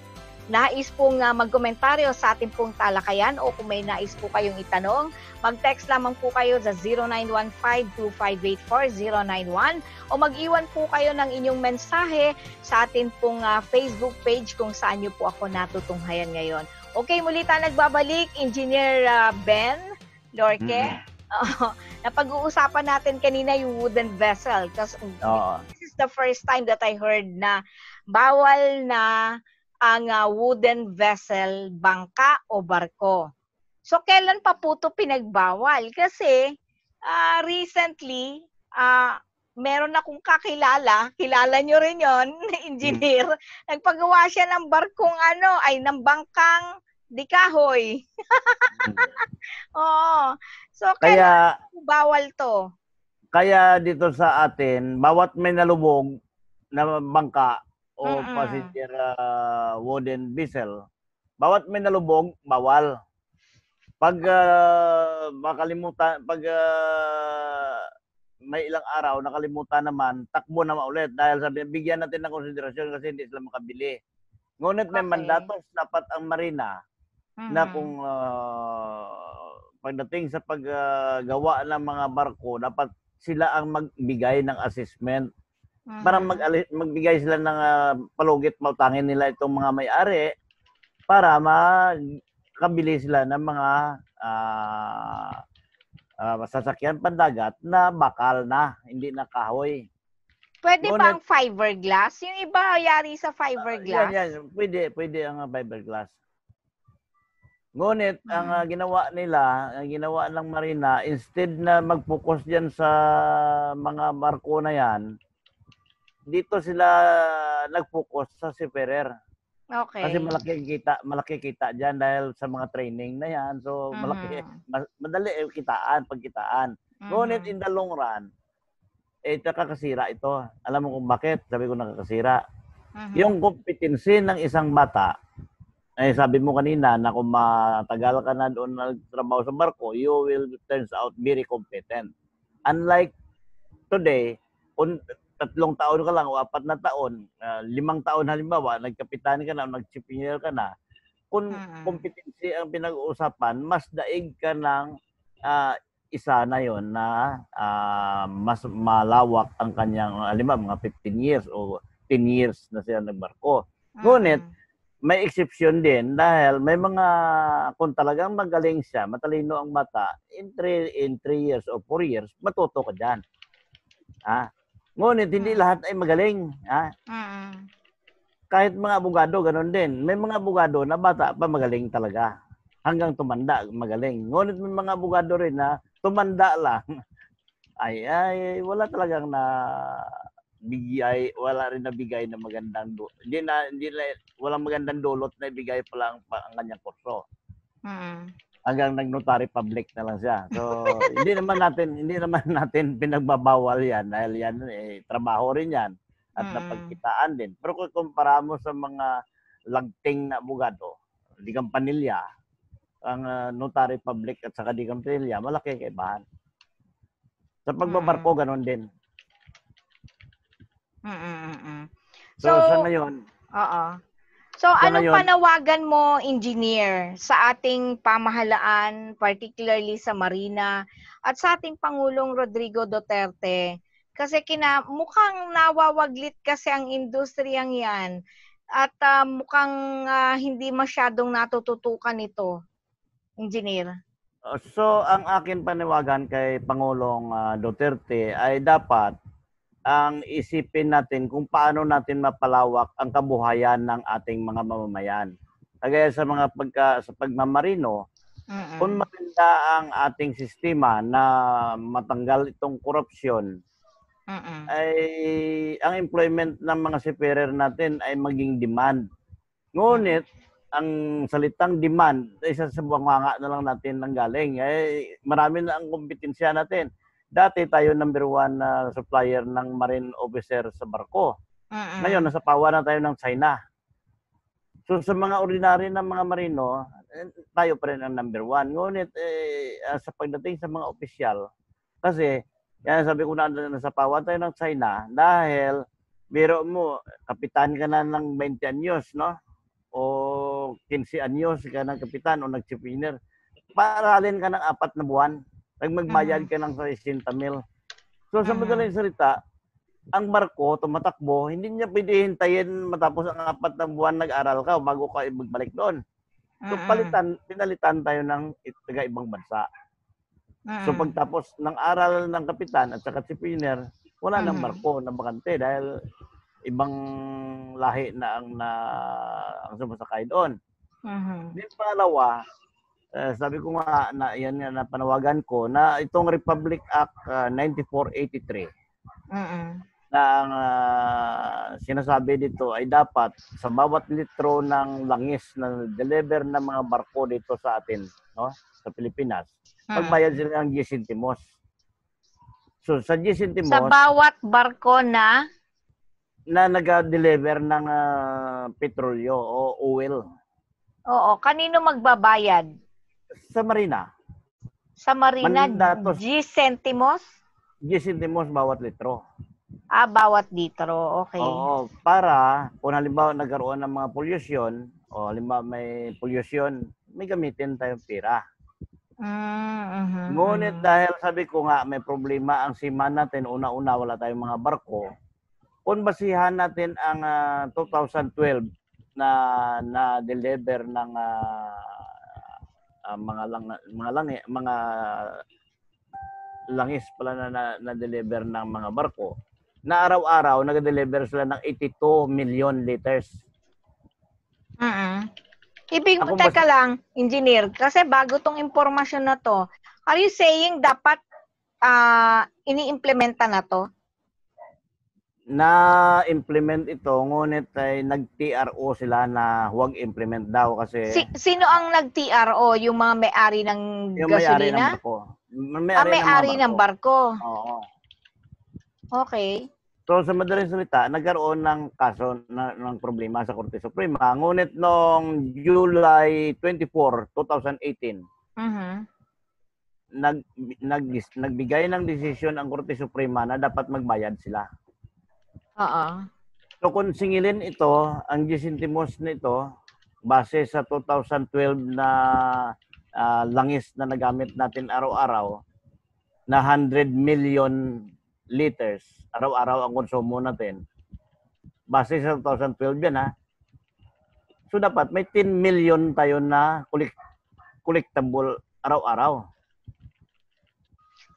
nais pong ah, magkomentaryo sa ating pong talakayan o kung may nais po kayong itanong, mag-text lamang po kayo sa 0915-2584-091 o mag-iwan po kayo ng inyong mensahe sa atin pong ah, Facebook page kung saan nyo po ako natutunghayan ngayon. Okay, muli tayo nagbabalik, Engineer ah, Ben Lorque. Oo. napag-uusapan natin kanina yung wooden vessel. Kasi Oo. this is the first time that I heard na bawal na ang ah, wooden vessel, bangka o barko. So, kailan pa po ito pinagbawal? Kasi, ah, recently, ah, meron akong kakilala, kilala nyo rin yon [laughs] engineer, nagpagawa siya ng barkong ano, ay ng bangkang di kahoy. [laughs] Oo. So, Kaya, bawal to? kaya dito sa atin, bawat may nalubog na bangka o Mm-mm. passenger ah, wooden vessel, bawat may nalubog, bawal. Pag ah, makalimutan, pag ah, may ilang araw, nakalimutan naman, takbo naman ulit dahil sabi, bigyan natin ng konsiderasyon kasi hindi sila makabili. Ngunit may Okay. mandatos dapat ang marina na Mhm. kung ah, pagdating sa paggawa ng mga barko, dapat sila ang magbigay ng assessment Mhm. para mag magbigay sila ng ah, palugit mautangin nila itong mga may-ari para makabili sila ng mga ah, ah, sasakyan pandagat na bakal na, hindi na kahoy. Pwede Ngunit- ba ang fiberglass? Yung iba yari sa fiberglass. Yan, yan. Pwede, pwede ang fiberglass. Ngunit, ang Mm. ah, ginawa nila, ang ginawa ng Marina, instead na mag-focus dyan sa mga barko na yan, dito sila nag-focus sa seafarer. Okay. Kasi malaki kita, malaki kita diyan dahil sa mga training na yan. So malaki, Mhm. ma- madali eh, kitaan, pagkitaan. Ngunit Mhm. in the long run, eh nakakasira ito. Alam mo kung bakit? Sabi ko nakakasira. Mhm. Yung competency ng isang bata eh sabi mo kanina na kung matagal ka na doon nagtrabaho sa barko, you will turns out very competent. Unlike today, kung tatlong taon ka lang o apat na taon, ah, limang taon halimbawa, nagkapitan ka na, nag-chief engineer ka na, kung Mm. competency ang pinag-uusapan, mas daig ka ng ah, isa na yon na ah, mas malawak ang kanyang, halimbawa, mga 15 years o 10 years na siya nagbarko. Ngunit, Mm. may exception din dahil may mga kung talagang magaling siya, matalino ang mata, in 3 in three years o 4 years, matuto ka diyan. Ha? Ngunit hindi Mm. lahat ay magaling, ha? Mm. Kahit mga abogado ganun din. May mga abogado na bata pa magaling talaga. Hanggang tumanda magaling. Ngunit may mga abogado rin na tumanda lang. [laughs] Ay ay wala talagang na bigay wala rin nabigay na magandang du- hindi na hindi na walang magandang dulot na ibigay pa lang pa ang kanyang kurso Mm. Hanggang nag-notary public na lang siya. So, [laughs] hindi naman natin hindi naman natin pinagbabawal 'yan dahil 'yan eh, trabaho rin 'yan at Mm. napagkitaan din. Pero kung kumpara mo sa mga lagting na abogado, di kampanilya, ang ah, notary public at saka di kampanilya, malaki kaibahan. Sa pagbabarko, ganun din. Mm, mm, mm. So, So, sa ngayon, Oo. So, Sa anong ngayon- panawagan mo, engineer, sa ating pamahalaan, particularly sa Marina, at sa ating Pangulong Rodrigo Duterte? Kasi kina, mukhang nawawaglit kasi ang industriyang yan at ah, mukhang ah, hindi masyadong natututukan ito, engineer. Uh, So, ang akin paniwagan kay Pangulong ah, Duterte ay dapat ang isipin natin kung paano natin mapalawak ang kabuhayan ng ating mga mamamayan. Kagaya sa mga pagka sa pagmamarino, Mm-mm. kung maganda ang ating sistema na matanggal itong korupsyon, Mm-mm. ay ang employment ng mga seafarer natin ay maging demand. Ngunit, ang salitang demand, ay sa bunganga na lang natin nanggaling. Ay, marami na ang kompetensya natin. Dati tayo number one na supplier ng marine officer sa barko. Mm-mm. Ngayon, nasa pawa na tayo ng China. So sa mga ordinary na mga marino, eh, tayo pa rin ang number one. Ngunit eh, ah, sa pagdating sa mga opisyal, kasi yan sabi ko na nasa pawa tayo ng China dahil biro mo, kapitan ka na ng 20 anyos, no? O 15 anyos ka ng kapitan o nag-chief engineer. Paaralin ka ng apat na buwan. Nagmagbayad ka ng 60 mil. So sa Mhm. madaling salita, ang barko tumatakbo, hindi niya pwede hintayin matapos ang apat na buwan nag-aral ka bago ka magbalik doon. So palitan, pinalitan tayo ng taga ibang bansa. So pagtapos ng aral ng kapitan at saka si engineer, wala nang barko na bakante dahil ibang lahi na ang na ang sumasakay doon. Mhm. Din pangalawa, eh, sabi ko nga na yan na panawagan ko na itong Republic Act ah, 9483 Mm-mm. na ang ah, sinasabi dito ay dapat sa bawat litro ng langis na deliver ng mga barko dito sa atin, no? Sa Pilipinas, Mm. magbayad sila ng 10 centimos. So sa 10 centimos Sa bawat barko na na nag-deliver ng ah, petrolyo o oil Oo, kanino magbabayad? Sa marina, Sa Marina, Mandatos. G centimos? 10 centimos bawat litro. Ah, bawat litro. Okay. Oo, para kung halimbawa nagkaroon ng mga pollution o halimbawa may pollution, may gamitin tayong pira. Mm, mhm, Ngunit mhm. dahil sabi ko nga may problema ang seaman natin, una-una wala tayong mga barko. Kung basihan natin ang ah, 2012 na na deliver ng ah, ah, mga lang mga lang mga langis pala na, na, na deliver ng mga barko na araw-araw nag-deliver sila ng 82 million liters. Mm-mm. Ibig Ako teka lang, engineer, kasi bago tong impormasyon na to, are you saying dapat ah ini-implementa na to? Na implement ito ngunit ay nag-TRO sila na huwag implement daw kasi Si, sino ang nag-TRO? Yung mga may-ari ng yung may-ari ng gasolina? barko. ah, may-ari ng barko. Oo. Okay. So sa madaling salita, nagkaroon ng kaso na, ng problema sa Korte Suprema. Ngunit noong July 24, 2018, Mhm. nag, nag, nagbigay ng desisyon ang Korte Suprema na dapat magbayad sila. Oo. So kung singilin ito, ang Gisintimos nito, base sa 2012 na ah, langis na nagamit natin araw-araw, na 100 million liters araw-araw ang konsumo natin. Base sa 2012 yan ha. So dapat may 10 million tayo na collect, collectible araw-araw.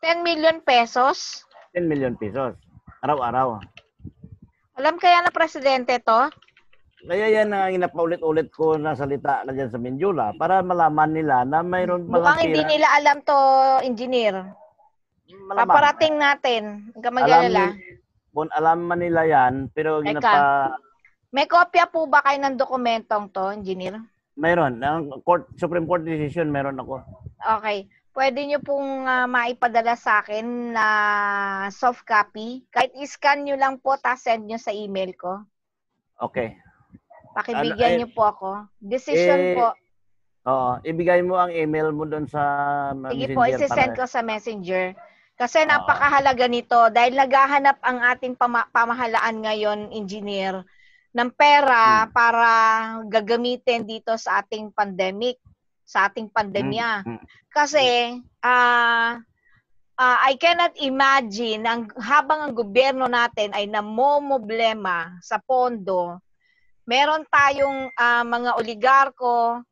10 million pesos? 10 million pesos araw-araw. Alam kaya na presidente to? Kaya yan ang inapaulit-ulit ko na salita na dyan sa Mindula para malaman nila na mayroon palang Mukhang hindi nila alam to, engineer. Malamang. Paparating natin. Huwag alam, mag-alala. kung alam man nila yan, pero Teka. ginapa, May kopya po ba kayo ng dokumentong to, engineer? mayroon. Ang court, Supreme Court decision, mayroon ako. Okay. Pwede nyo pong ah, maipadala sa akin na soft copy. Kahit i-scan nyo lang po, tapos send nyo sa email ko. Okay. Pakibigyan Ano, eh, nyo po ako. Decision eh, po. Oo. Ibigay mo ang email mo doon sa Sige po, Messenger isi-send para- ko sa messenger. Kasi Oo. napakahalaga nito dahil naghahanap ang ating pama- pamahalaan ngayon, engineer, ng pera Hmm. para gagamitin dito sa ating pandemic, sa ating pandemya. Mm, mm. Kasi ah ah, I cannot imagine ang habang ang gobyerno natin ay namomoblema sa pondo, meron tayong ah, mga oligarko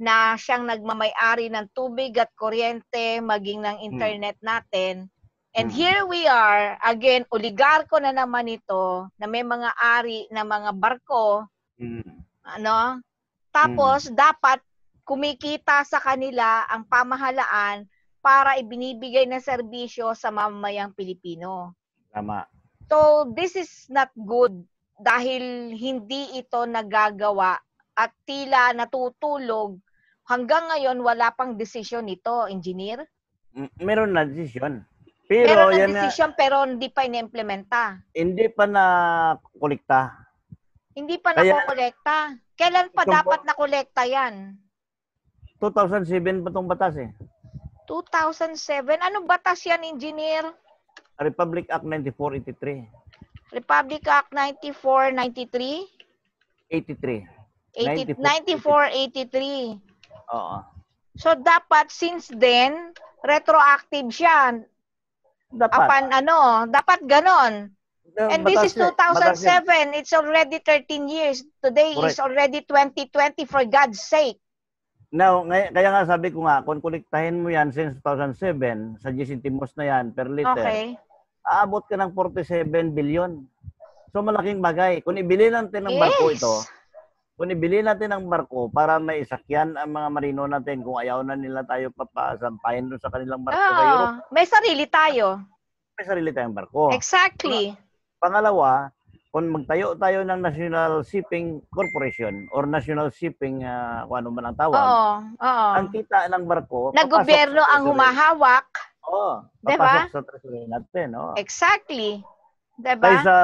na siyang nagmamay-ari ng tubig at kuryente, maging ng internet natin. And here we are, again, oligarko na naman ito, na may mga ari na mga barko, Mm. ano? Tapos dapat kumikita sa kanila ang pamahalaan para ibinibigay na serbisyo sa mamamayang Pilipino. Tama. So this is not good dahil hindi ito nagagawa at tila natutulog. Hanggang ngayon wala pang desisyon nito, engineer. Meron na decision. Pero Meron na, desisyon pero hindi pa inimplementa. hindi pa na kolekta. Hindi pa Kaya- nakokolekta. Kailan pa dapat nakolekta yan? 2007 pa tong batas eh. 2007. Anong batas yan, engineer? Republic Act 9483. Republic Act 94, 93? 83. 80, 94, 94, 83. Oo. So, dapat since then, retroactive siya. Dapat. Apan ano, dapat ganon. And this is Batas yan. Batas yan. 2007. It's already 13 years. Today is Correct. already 2020 for God's sake. Now, ngay- kaya nga sabi ko nga, kung kolektahin mo yan since 2007, sa Gisintimos na yan per liter, Okay. aabot ka ng 47 billion. So malaking bagay. Kung ibili natin ng barko Yes. ito, kung ibili natin ng barko para may isakyan ang mga marino natin kung ayaw na nila tayo papasampahin doon sa kanilang barko sa. Europe, May sarili tayo. may sarili tayong barko. Exactly. Pangalawa, kung magtayo tayo ng National Shipping Corporation or National Shipping, uh, kung ano man ang tawag, Oo. Oo. ang kita ng barko, Na gobyerno ang humahawak. Oo, Diba? papasok sa treasury natin. Oo. Exactly. Kaya Diba? sa,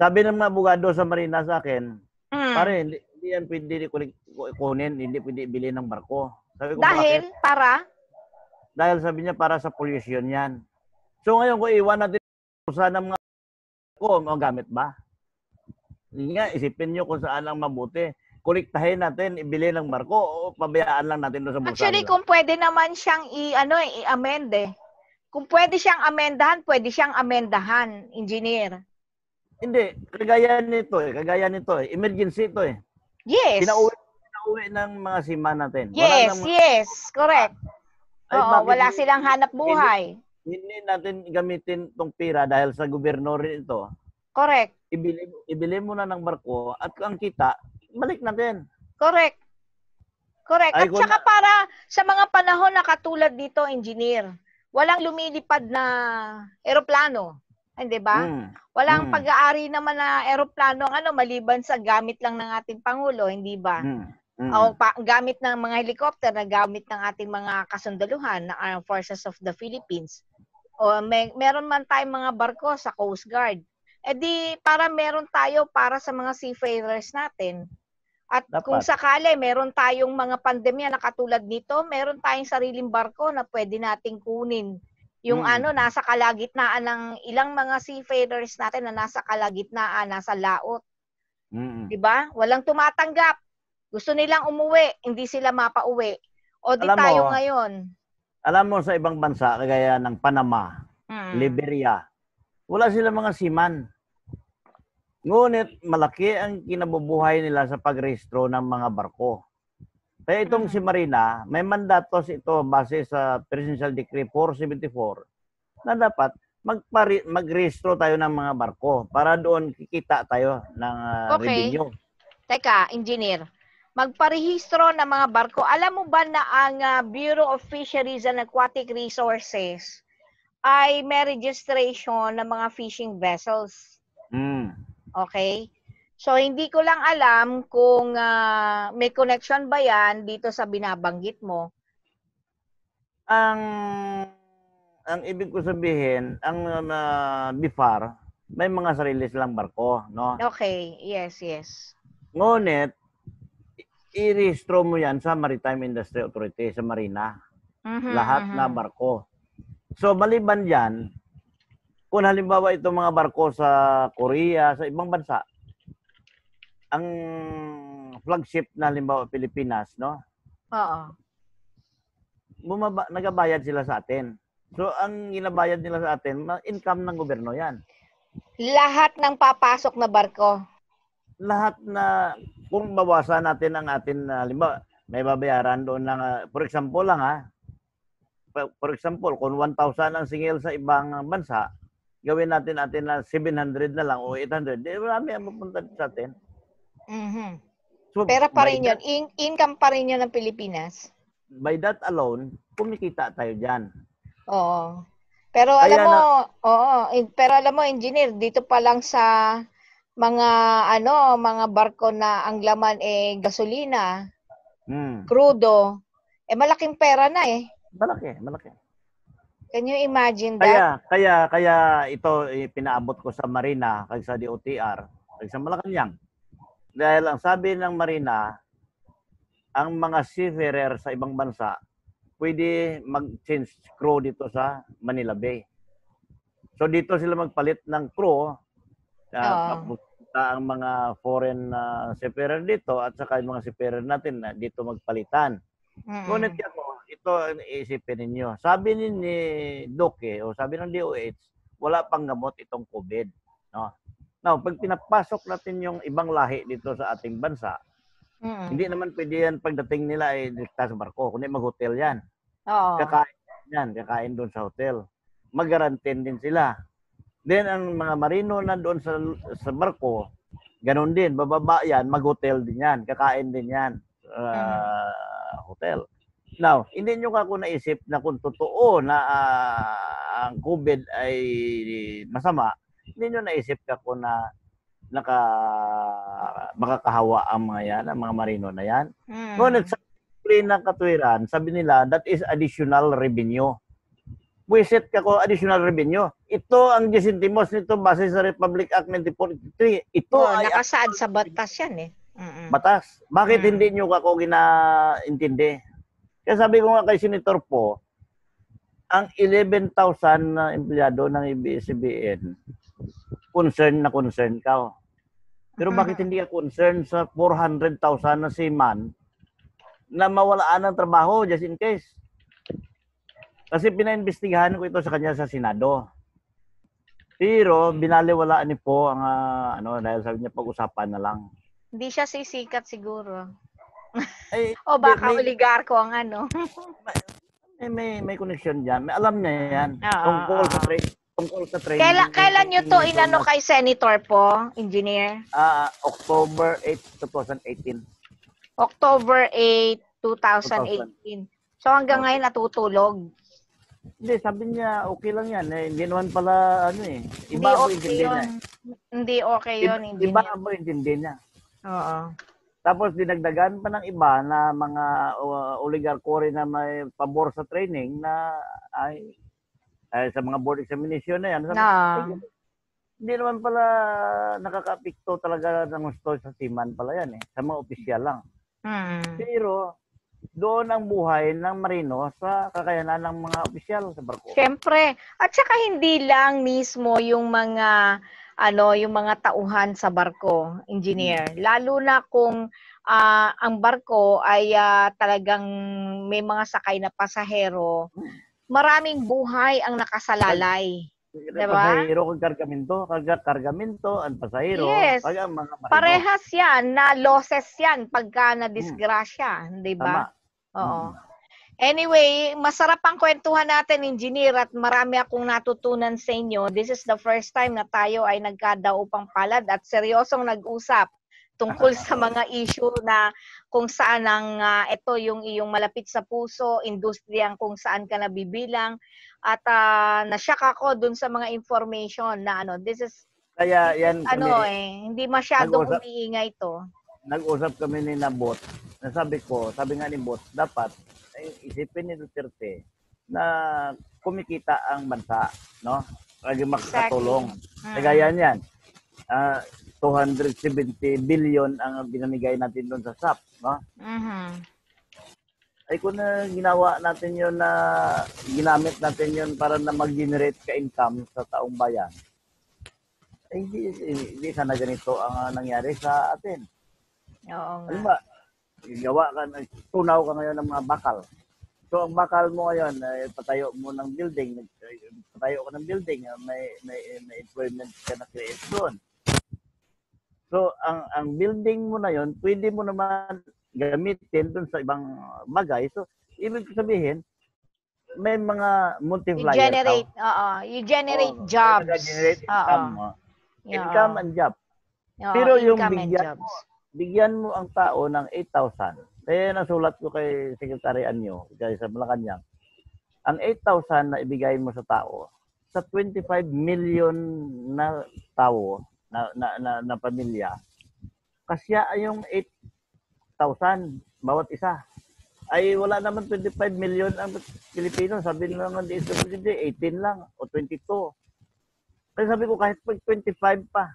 sabi ng mga abogado sa Marina sa akin, Mm. pare, hindi, hindi yan pwede kunin, hindi pwede bilhin ng barko. Sabi ko, Dahil, bakit? para, Dahil sabi niya, para sa pollution yan. So ngayon, kung iwan natin sa ng mga barko, magamit ba? Hindi nga, isipin nyo kung saan ang mabuti. Kuliktahin natin, ibili ng barko, o pabayaan lang natin doon sa bulsa actually, kung pwede naman siyang i, ano, eh, i-amend eh. Kung pwede siyang amendahan, pwede siyang amendahan, engineer. Hindi, kagaya nito eh, kagaya nito eh. Emergency ito eh. Yes. Pinauwi, pinauwi ng mga sima natin. Wala Yes, nang- yes. Correct. Ay, Oo, wala hindi- silang hanap buhay. Hindi natin gamitin tong pira dahil sa gobyerno rin ito. Correct. Ibili, ibili mo na ng barko at ang kita, balik natin. Correct. Correct. At saka para sa mga panahon na katulad dito, engineer, walang lumilipad na eroplano. Hindi ba? Mm. Walang Mm. pag-aari naman na eroplano ano maliban sa gamit lang ng ating pangulo, hindi ba? Mm. Mm. O pa, gamit ng mga helicopter na gamit ng ating mga kasundaluhan ng Armed Forces of the Philippines. O may meron man tayong mga barko sa Coast Guard. Eh di, para meron tayo para sa mga seafarers natin. At Dapat. kung sakali meron tayong mga pandemya na katulad nito, meron tayong sariling barko na pwede nating kunin. Yung Mm. ano, nasa kalagitnaan ng ilang mga seafarers natin na nasa kalagitnaan, nasa laot. Mm. 'di ba? Walang tumatanggap. Gusto nilang umuwi, hindi sila mapauwi. O di Alam mo, tayo ngayon. Alam mo sa ibang bansa, kagaya ng Panama, Mm. Liberia, wala sila mga seaman. Ngunit malaki ang kinabubuhay nila sa pagrehistro ng mga barko. Kaya itong Mm. si Marina, may mandatos ito base sa Presidential Decree 474 na dapat magpari, magrehistro tayo ng mga barko para doon kikita tayo ng ah, Okay. revenue. Teka, engineer. Magparehistro ng mga barko. Alam mo ba na ang ah, Bureau of Fisheries and Aquatic Resources ay may registration ng mga fishing vessels? Mm. Okay? So, hindi ko lang alam kung ah, may connection ba yan dito sa binabanggit mo. Ang ang ibig ko sabihin, ang uh, BIFAR, may mga sarili silang barko, no? Okay, yes, yes. Ngunit, i-rehistro mo yan sa Maritime Industry Authority, sa Marina. Mhm, Lahat mhm. na barko. So, maliban yan, kung halimbawa itong mga barko sa Korea, sa ibang bansa, ang flagship na halimbawa Pilipinas, no? Oo. Bumaba, nagabayad sila sa atin. So, ang ginabayad nila sa atin, income ng gobyerno yan. Lahat ng papasok na barko. lahat na kung bawasan natin ang atin na halimbawa may babayaran doon ng for example lang ha for- example kung 1,000 ang singil sa ibang bansa gawin natin natin na 700 na lang o 800 di marami ang mapunta sa atin Mhm. so Pera pa rin yun. that, In- income pa rin yun ng Pilipinas. by that alone kumikita tayo diyan Oo. Pero Kaya alam mo, oo, in- pero alam mo, engineer, dito pa lang sa mga ano, mga barko na ang laman eh gasolina, hmm. crudo, eh malaking pera na eh. Malaki malaki Can you imagine that? kaya kaya kaya ito eh, pinaabot ko sa Marina kag sa DOTR kag sa Malacanang dahil ang sabi ng Marina ang mga seafarer sa ibang bansa pwede mag-change crew dito sa Manila Bay. So dito sila magpalit ng crew uh, papunta ang mga foreign uh, seafarer dito at saka yung mga seafarer natin na dito magpalitan. Mm-mm. Ngunit ako, ito ang iisipin ninyo. Sabi ni, ni Doc eh, o sabi ng DOH, wala pang gamot itong COVID. No? Now, pag pinapasok natin yung ibang lahi dito sa ating bansa, Mm-mm. hindi naman pwede yan pagdating nila ay direkta sa barko, kundi mag-hotel yan. Oo. Kakain yan, kakain doon sa hotel. Magarantin din sila. Then, ang mga marino na doon sa, sa barko, ganun din, bababa yan, mag-hotel din yan, kakain din yan uh, hotel. Now, hindi nyo ka ako naisip na kung totoo na ah, ang COVID ay masama, hindi nyo naisip ka ko na naka makakahawa ang mga yan, ang mga marino na yan. Mm. Ngunit sa plane ng katwiran, sabi nila, that is additional revenue. Wisit ka ko additional revenue. Ito ang Jacintimos nito base sa Republic Act 1943. Ito Oo, ay nakasaad sa batas yan eh. Mm-mm. batas. Bakit Mm. hindi nyo ako ginaintindi? Kaya sabi ko nga kay Senator po, ang 11,000 na empleyado ng ABS-CBN, concern na concern ka. Pero bakit hindi ka concern sa 400,000 na seaman na mawalaan ng trabaho just in case? Kasi pinaimbestigahan ko ito sa kanya sa Senado. Pero binaliwalaan ni po ang ah, ano dahil sabi niya pag-usapan na lang. Hindi siya sisikat siguro. Ay, [laughs] O baka may- oligarko ang ano. [laughs] may may, may connection diyan. May alam niya 'yan. Oo, tungkol sa oo. trade, tungkol sa training. Kailan, kailan nyo to inano kay Senator po, engineer? Ah, October 8, 2018. October 8, 2018. So hanggang ngayon natutulog. Hindi, sabi niya okay lang 'yan. Eh, hindi naman pala ano eh. Hindi Iba ang okay yun. niya. Hindi okay Iba, yun, iba engineer. ang intindi niya. Oo. Tapos dinagdagan pa ng iba na mga uh, oligarko rin na may pabor sa training na ay, ay sa mga board examination na yan. Sabi, Na. "Sige, hindi naman pala nakaka-apekto talaga ng gusto sa seaman pala yan eh. Sa mga opisyal lang. Mm. Pero doon ang buhay ng marino sa kakayanan ng mga opisyal sa barko. Siyempre. At saka hindi lang mismo yung mga ano, yung mga tauhan sa barko, engineer. Lalo na kung ah, ang barko ay ah, talagang may mga sakay na pasahero, maraming buhay ang nakasalalay. Diba? Pasahero kag kargamento, kag kargamento ang pasahero, Yes. kag ang mga marino. Parehas yan, na losses yan pagka na-disgrasya, di Tama. ba? Oo. Mm. Anyway, masarap ang kwentuhan natin, engineer, at marami akong natutunan sa inyo. This is the first time na tayo ay nagkadaupang palad at seryosong nag-usap tungkol sa [laughs] mga issue na kung saan ang ah, ito yung iyong malapit sa puso, industriyang kung saan ka nabibilang at uh, nasyak ako dun sa mga information na ano, this is Kaya yan kami, ano eh, hindi masyadong Nag-usap- umiingay to. nag-usap kami ni Nabot. Nasabi ko, sabi nga ni Bot, dapat isipin ni Duterte na kumikita ang bansa, no? Lagi makakatulong. Mm. Kagaya niyan, ah, 270 billion ang binamigay natin doon sa SAP, no? Mhm. Ay kung na ginawa natin yun na ginamit natin yun para na mag-generate ka-income sa taong bayan, ay hindi, hindi sana ganito ang ah, nangyari sa atin. Oo nga. Ano ba? Gawa ka, na- tunaw ka ngayon ng mga bakal. So ang bakal mo ngayon, ay patayo mo ng building, ay, patayo ka ng building, ah, may, may, may employment ka na create doon. So ang ang building mo na yon, pwede mo naman gamitin doon sa ibang bagay. So ibig sabihin, may mga You multiplier. generate, oo, you generate jobs. Generate Oo. income. mo. Yeah. Income and job. Oo, Pero yung bigyan mo, bigyan mo ang tao ng 8,000. Kaya nasulat ko kay Secretary Anyo, kay sa Malacanang, ang 8,000 na ibigay mo sa tao, sa 25 million na tao, na, na, na, na pamilya, kasya yung 8,000 bawat isa. Ay wala naman 25 million ang Pilipino. Sabi nila ng DSWD, 18 lang o 22. Kaya sabi ko kahit pag 25 pa,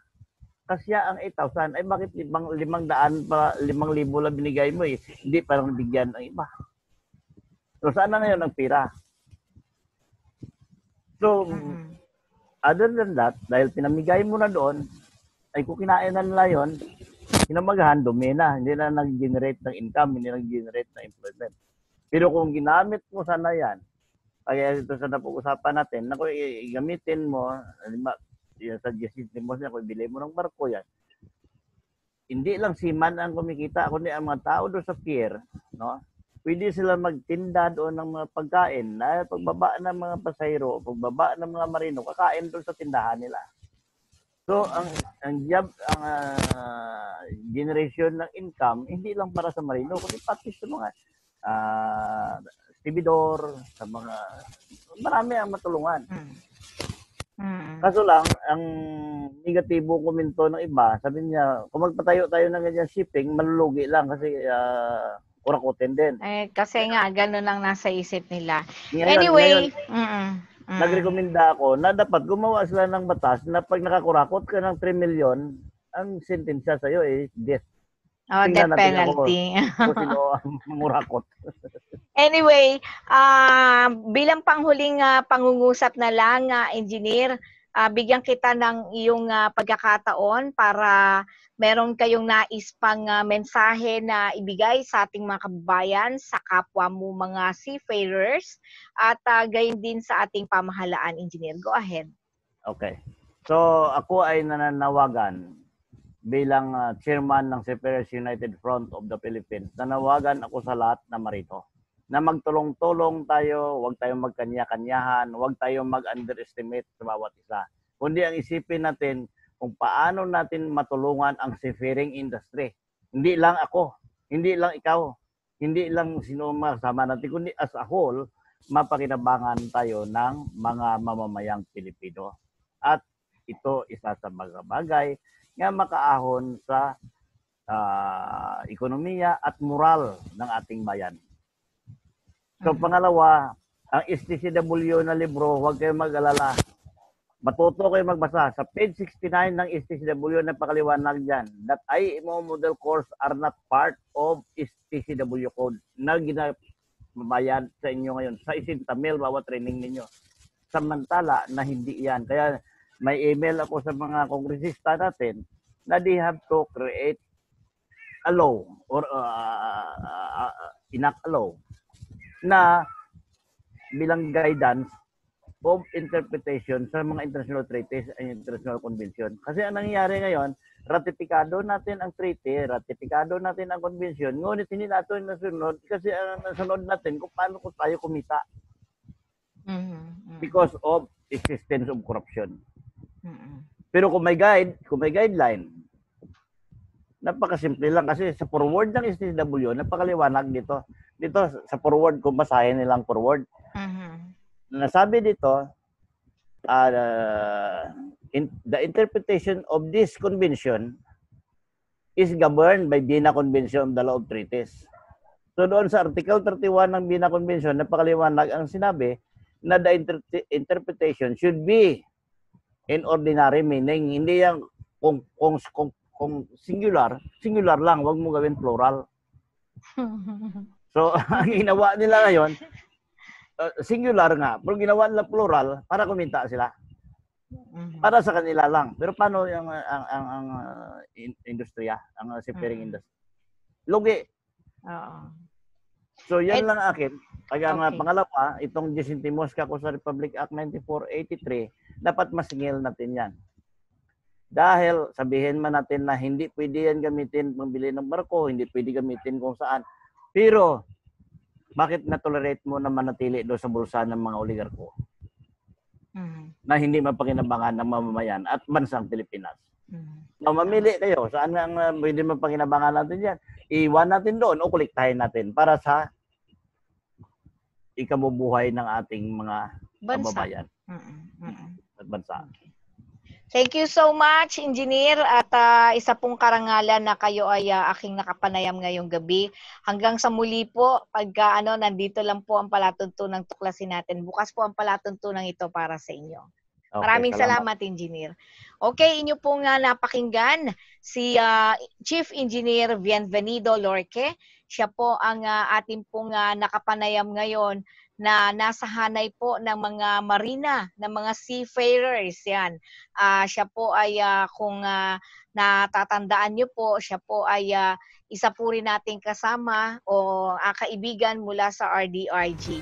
kasya ang 8,000, ay bakit limang, limang daan pa, limang libo lang binigay mo eh. Hindi parang bigyan ang iba. So saan na ngayon ang pira? So, other than that, dahil pinamigay mo na doon, ay kung kinain na nila yun, hinamagahan, dumi na. Hindi na nag-generate ng income, hindi nag-generate ng employment. Pero kung ginamit mo sana yan, kaya ito sa napag-usapan natin, na kung i- gamitin mo, yung suggestion mo siya, kung bili mo ng barko yan, hindi lang seaman ang kumikita, kundi ang mga tao doon sa pier, no? Pwede sila magtinda doon ng mga pagkain na pagbaba ng mga pasahero, pagbaba ng mga marino, kakain doon sa tindahan nila. So, ang ang job, ang ah, generation ng income, hindi lang para sa marino, kundi pati sa mga ah, tibidor, sa mga, marami ang matulungan. Mhm. Mhm. Kaso lang, ang negatibo komento ng iba, sabi niya, kung magpatayo tayo ng ganyan shipping, malulugi lang kasi uh, kurakutin din. Eh, kasi nga, ganun lang nasa isip nila. Ngayon, Anyway, ngayon, mm mm. nagrekomenda ako na dapat gumawa sila ng batas na pag nakakurakot ka ng 3 million, ang sentensya sa'yo is death. Oh, tingnan death natin penalty. Kung sino ang [laughs] murakot. Anyway, ah bilang panghuling ah, pangungusap na lang, ah, engineer, ah, bigyan kita ng iyong ah, pagkakataon para meron kayong nais pang ah, mensahe na ibigay sa ating mga kababayan, sa kapwa mo mga seafarers, at ah, gayon din sa ating pamahalaan, engineer. Go ahead. Okay. So, ako ay nananawagan bilang ah, chairman ng Seafarers United Front of the Philippines. Nanawagan ako sa lahat na marito na magtulong-tulong tayo, huwag tayong magkanya-kanyahan, huwag tayong mag-underestimate sa bawat isa. Kundi ang isipin natin kung paano natin matulungan ang seafaring industry. Hindi lang ako, hindi lang ikaw, hindi lang sino kasama natin, kundi as a whole, mapakinabangan tayo ng mga mamamayang Pilipino. At ito isa sa mga bagay nga makaahon sa ah, ekonomiya at moral ng ating bayan. So Mhm. pangalawa, ang STCW na libro, huwag kayong mag-alala. Matuto kayo magbasa. Sa page 69 ng STCW, napakaliwanag dyan that IMO model course are not part of STCW code na ginabayad sa inyo ngayon. Sa isintamil, bawat training ninyo. Samantala na hindi yan. Kaya may email ako sa mga kongresista natin na they have to create a law or uh, uh, uh, enact a law na bilang guidance of interpretation sa mga international treaties and international convention. Kasi ang nangyayari ngayon, ratifikado natin ang treaty, ratifikado natin ang convention, ngunit hindi natin nasunod kasi ang nasunod natin kung paano ko tayo kumita Mhm. because of existence of corruption. Mhm. Pero kung may guide, kung may guideline, napakasimple lang kasi sa forward ng STW, napakaliwanag dito. Dito sa forward, kung basahin nilang forward, Mhm. nasabi dito, uh, in, the interpretation of this convention is governed by Vienna Convention of the Law of Treaties. So doon sa Article 31 ng Vienna Convention, napakaliwanag ang sinabi na the inter- interpretation should be in ordinary meaning. Hindi yan kung, kung, kung, kung singular, singular lang, wag mo gawin plural. [laughs] So, [laughs] ang ginawa nila ngayon, uh, singular nga, pero ginawa nila plural para kumita sila. Mhm. Para sa kanila lang. Pero paano yung uh, ang ang, ang uh, in- industriya, ang uh, seafaring Mm. industry? Lugi. Oo. So yan And- lang akin. Kaya nga Okay. pangalawa, itong Jacintimos Kako sa Republic Act 9483, dapat masingil natin yan. Dahil sabihin man natin na hindi pwede yan gamitin pambili ng barko, hindi pwede gamitin kung saan. Pero, bakit na-tolerate mo na manatili doon sa bulsa ng mga oligarko Mhm. na hindi mapakinabangan ng mamamayan at bansang Pilipinas? Mhm. Na mamili kayo, saan ang uh, pwede mapakinabangan natin yan? Iwan natin doon o kolektahin natin para sa ikabubuhay ng ating mga Bansa. kababayan. Mhm. at bansa. Thank you so much, Engineer. At ah, isa pong karangalan na kayo ay ah, aking nakapanayam ngayong gabi. Hanggang sa muli po, pagka ano, nandito lang po ang palatuntunang tuklasin natin. Bukas po ang palatuntunan ito para sa inyo. Okay, Maraming salamat. Engineer. Okay, inyo pong nga napakinggan si ah, Chief Engineer Bienvenido Lorque. Siya po ang ah, ating pong ah, nakapanayam ngayon na nasa hanay po ng mga marina, ng mga seafarers. Yan. Ah, siya po ay ah, kung ah, natatandaan niyo po, siya po ay ah, isa po rin nating kasama o ah, kaibigan mula sa RDRG.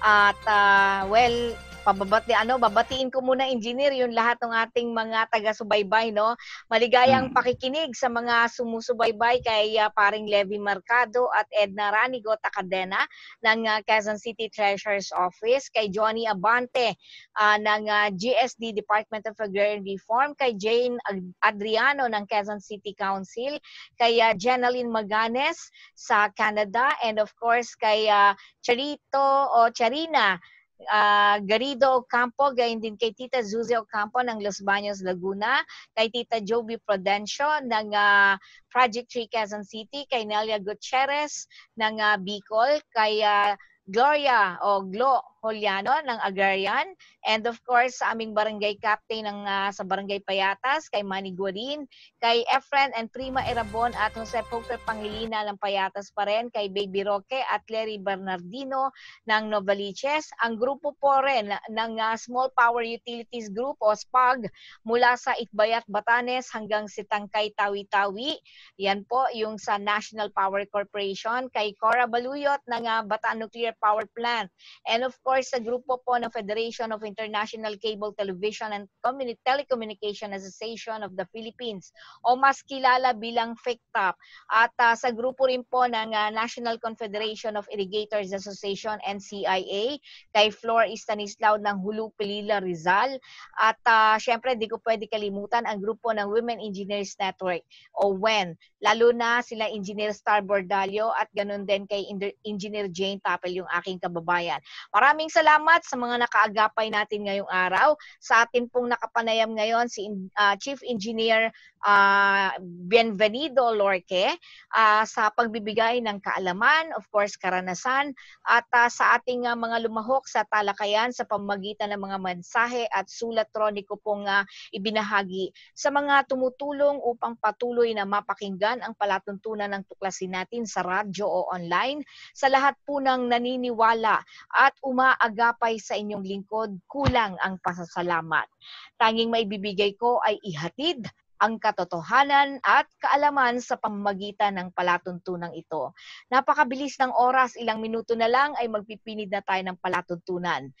At ah, well, pababati ano babatiin ko muna engineer yung lahat ng ating mga taga-subaybay no maligayang Mm. pakikinig sa mga sumusubaybay kay ah, paring Levi Mercado at Edna Ranigo Takadena ng ah, Quezon City Treasurer's Office kay Johnny Abante ah, ng ah, GSD Department of Agrarian Reform kay Jane Adriano ng Quezon City Council kay ah, Jenaline Maganes sa Canada and of course kay ah, Charito o Charina ah, Garido Ocampo, gayon din kay Tita Zuzi Ocampo ng Los Baños, Laguna, kay Tita Joby Prudencio ng ah, Project 3 Quezon City, kay Nelia Gutierrez ng ah, Bicol, kay ah, Gloria o Glo Holiano ng Agrarian, and of course sa aming barangay captain ng ah, sa Barangay Payatas, kay Manny Guarin, kay Efren and Prima Erabon at Jose Poker Pangilina ng Payatas pa rin, kay Baby Roque at Larry Bernardino ng Novaliches. Ang grupo po rin ng ah, Small Power Utilities Group o SPAG mula sa Itbayat, Batanes hanggang Sitangkay, Tawi-Tawi. Yan po yung sa National Power Corporation kay Cora Baluyot ng ah, Bataan Nuclear Power Plant. And of course, sa grupo po ng Federation of International Cable Television and Communi- Telecommunication Association of the Philippines o mas kilala bilang FICTAP. At ah, sa grupo rin po ng ah, National Confederation of Irrigators Association NCIA kay Flor Istanislao ng Hulu Pilila Rizal at ah, syempre di ko pwede kalimutan ang grupo ng Women Engineers Network o WEN lalo na sila Engineer Star Bordalio at ganun din kay Engineer Jane Tapel yung aking kababayan. Maraming maraming salamat sa mga nakaagapay natin ngayong araw. Sa atin pong nakapanayam ngayon si uh, Chief Engineer uh, Bienvenido Lorque uh, sa pagbibigay ng kaalaman, of course karanasan, at uh, sa ating uh, mga lumahok sa talakayan sa pamamagitan ng mga mensahe at sulat troniko pong uh, ibinahagi sa mga tumutulong upang patuloy na mapakinggan ang palatuntunan ng tuklasin natin sa radyo o online. Sa lahat po ng naniniwala at umaagapay sa inyong lingkod, kulang ang pasasalamat. Tanging maibibigay ko ay ihatid ang katotohanan at kaalaman sa pamamagitan ng palatuntunan ito. Napakabilis ng oras, ilang minuto na lang ay magpipinid na tayo ng palatuntunan.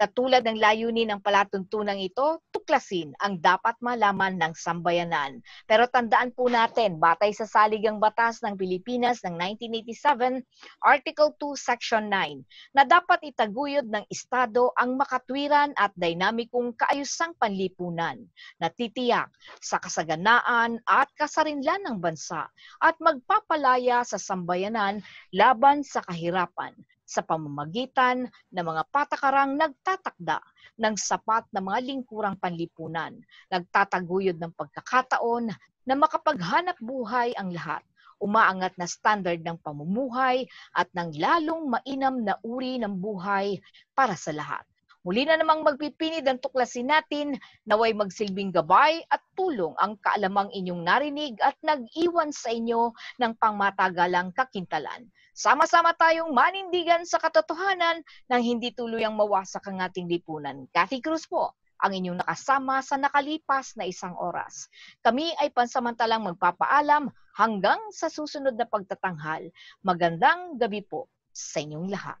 Katulad ng layunin ng palatuntunan ito, tuklasin ang dapat malaman ng sambayanan. Pero tandaan po natin, batay sa saligang batas ng Pilipinas ng 1987, Article 2, Section 9, na dapat itaguyod ng Estado ang makatwiran at dinamikong kaayusang panlipunan na titiyak sa kasaganaan at kasarinlan ng bansa at magpapalaya sa sambayanan laban sa kahirapan, sa pamamagitan ng mga patakarang nagtatakda ng sapat na mga lingkurang panlipunan, nagtataguyod ng pagkakataon na makapaghanap buhay ang lahat, umaangat na standard ng pamumuhay at ng lalong mainam na uri ng buhay para sa lahat. Muli na namang magpipinid ang tuklasin natin naway magsilbing gabay at tulong ang kaalamang inyong narinig at nag-iwan sa inyo ng pangmatagalang kakintalan. Sama-sama tayong manindigan sa katotohanan nang hindi tuluyang mawasak ang ating lipunan. Cathy Cruz po, ang inyong nakasama sa nakalipas na isang oras. Kami ay pansamantalang magpapaalam hanggang sa susunod na pagtatanghal. Magandang gabi po sa inyong lahat.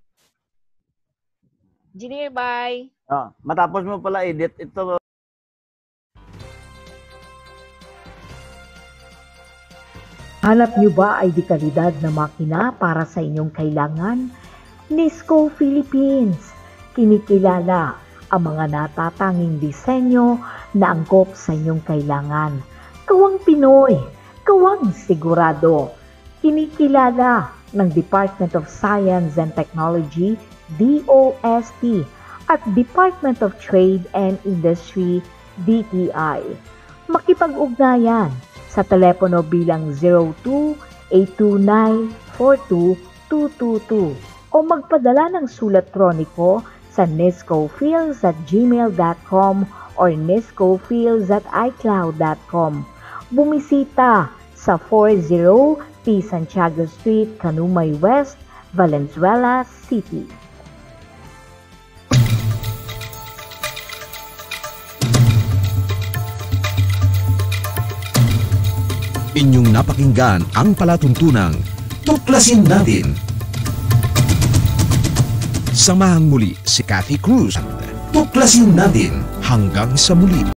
Engineer, bye! Oh, matapos mo pala edit, ito Hanap nyo ba ay dekalidad na makina para sa inyong kailangan? Nisco Philippines. Kinikilala ang mga natatanging disenyo na angkop sa inyong kailangan. Kawang Pinoy, kawang sigurado. Kinikilala ng Department of Science and Technology, DOST, at Department of Trade and Industry, DTI. Makipag-ugnayan sa telepono bilang 02-829-42222 o magpadala ng sulat troniko sa niscofields at gmail.com or niscofields at icloud.com. Bumisita sa 40 T. Santiago Street, Canumay West, Valenzuela City. Inyong napakinggan ang palatuntunang Tuklasin Natin. Samahang muli si Cathy Cruz. Tuklasin natin hanggang sa muli.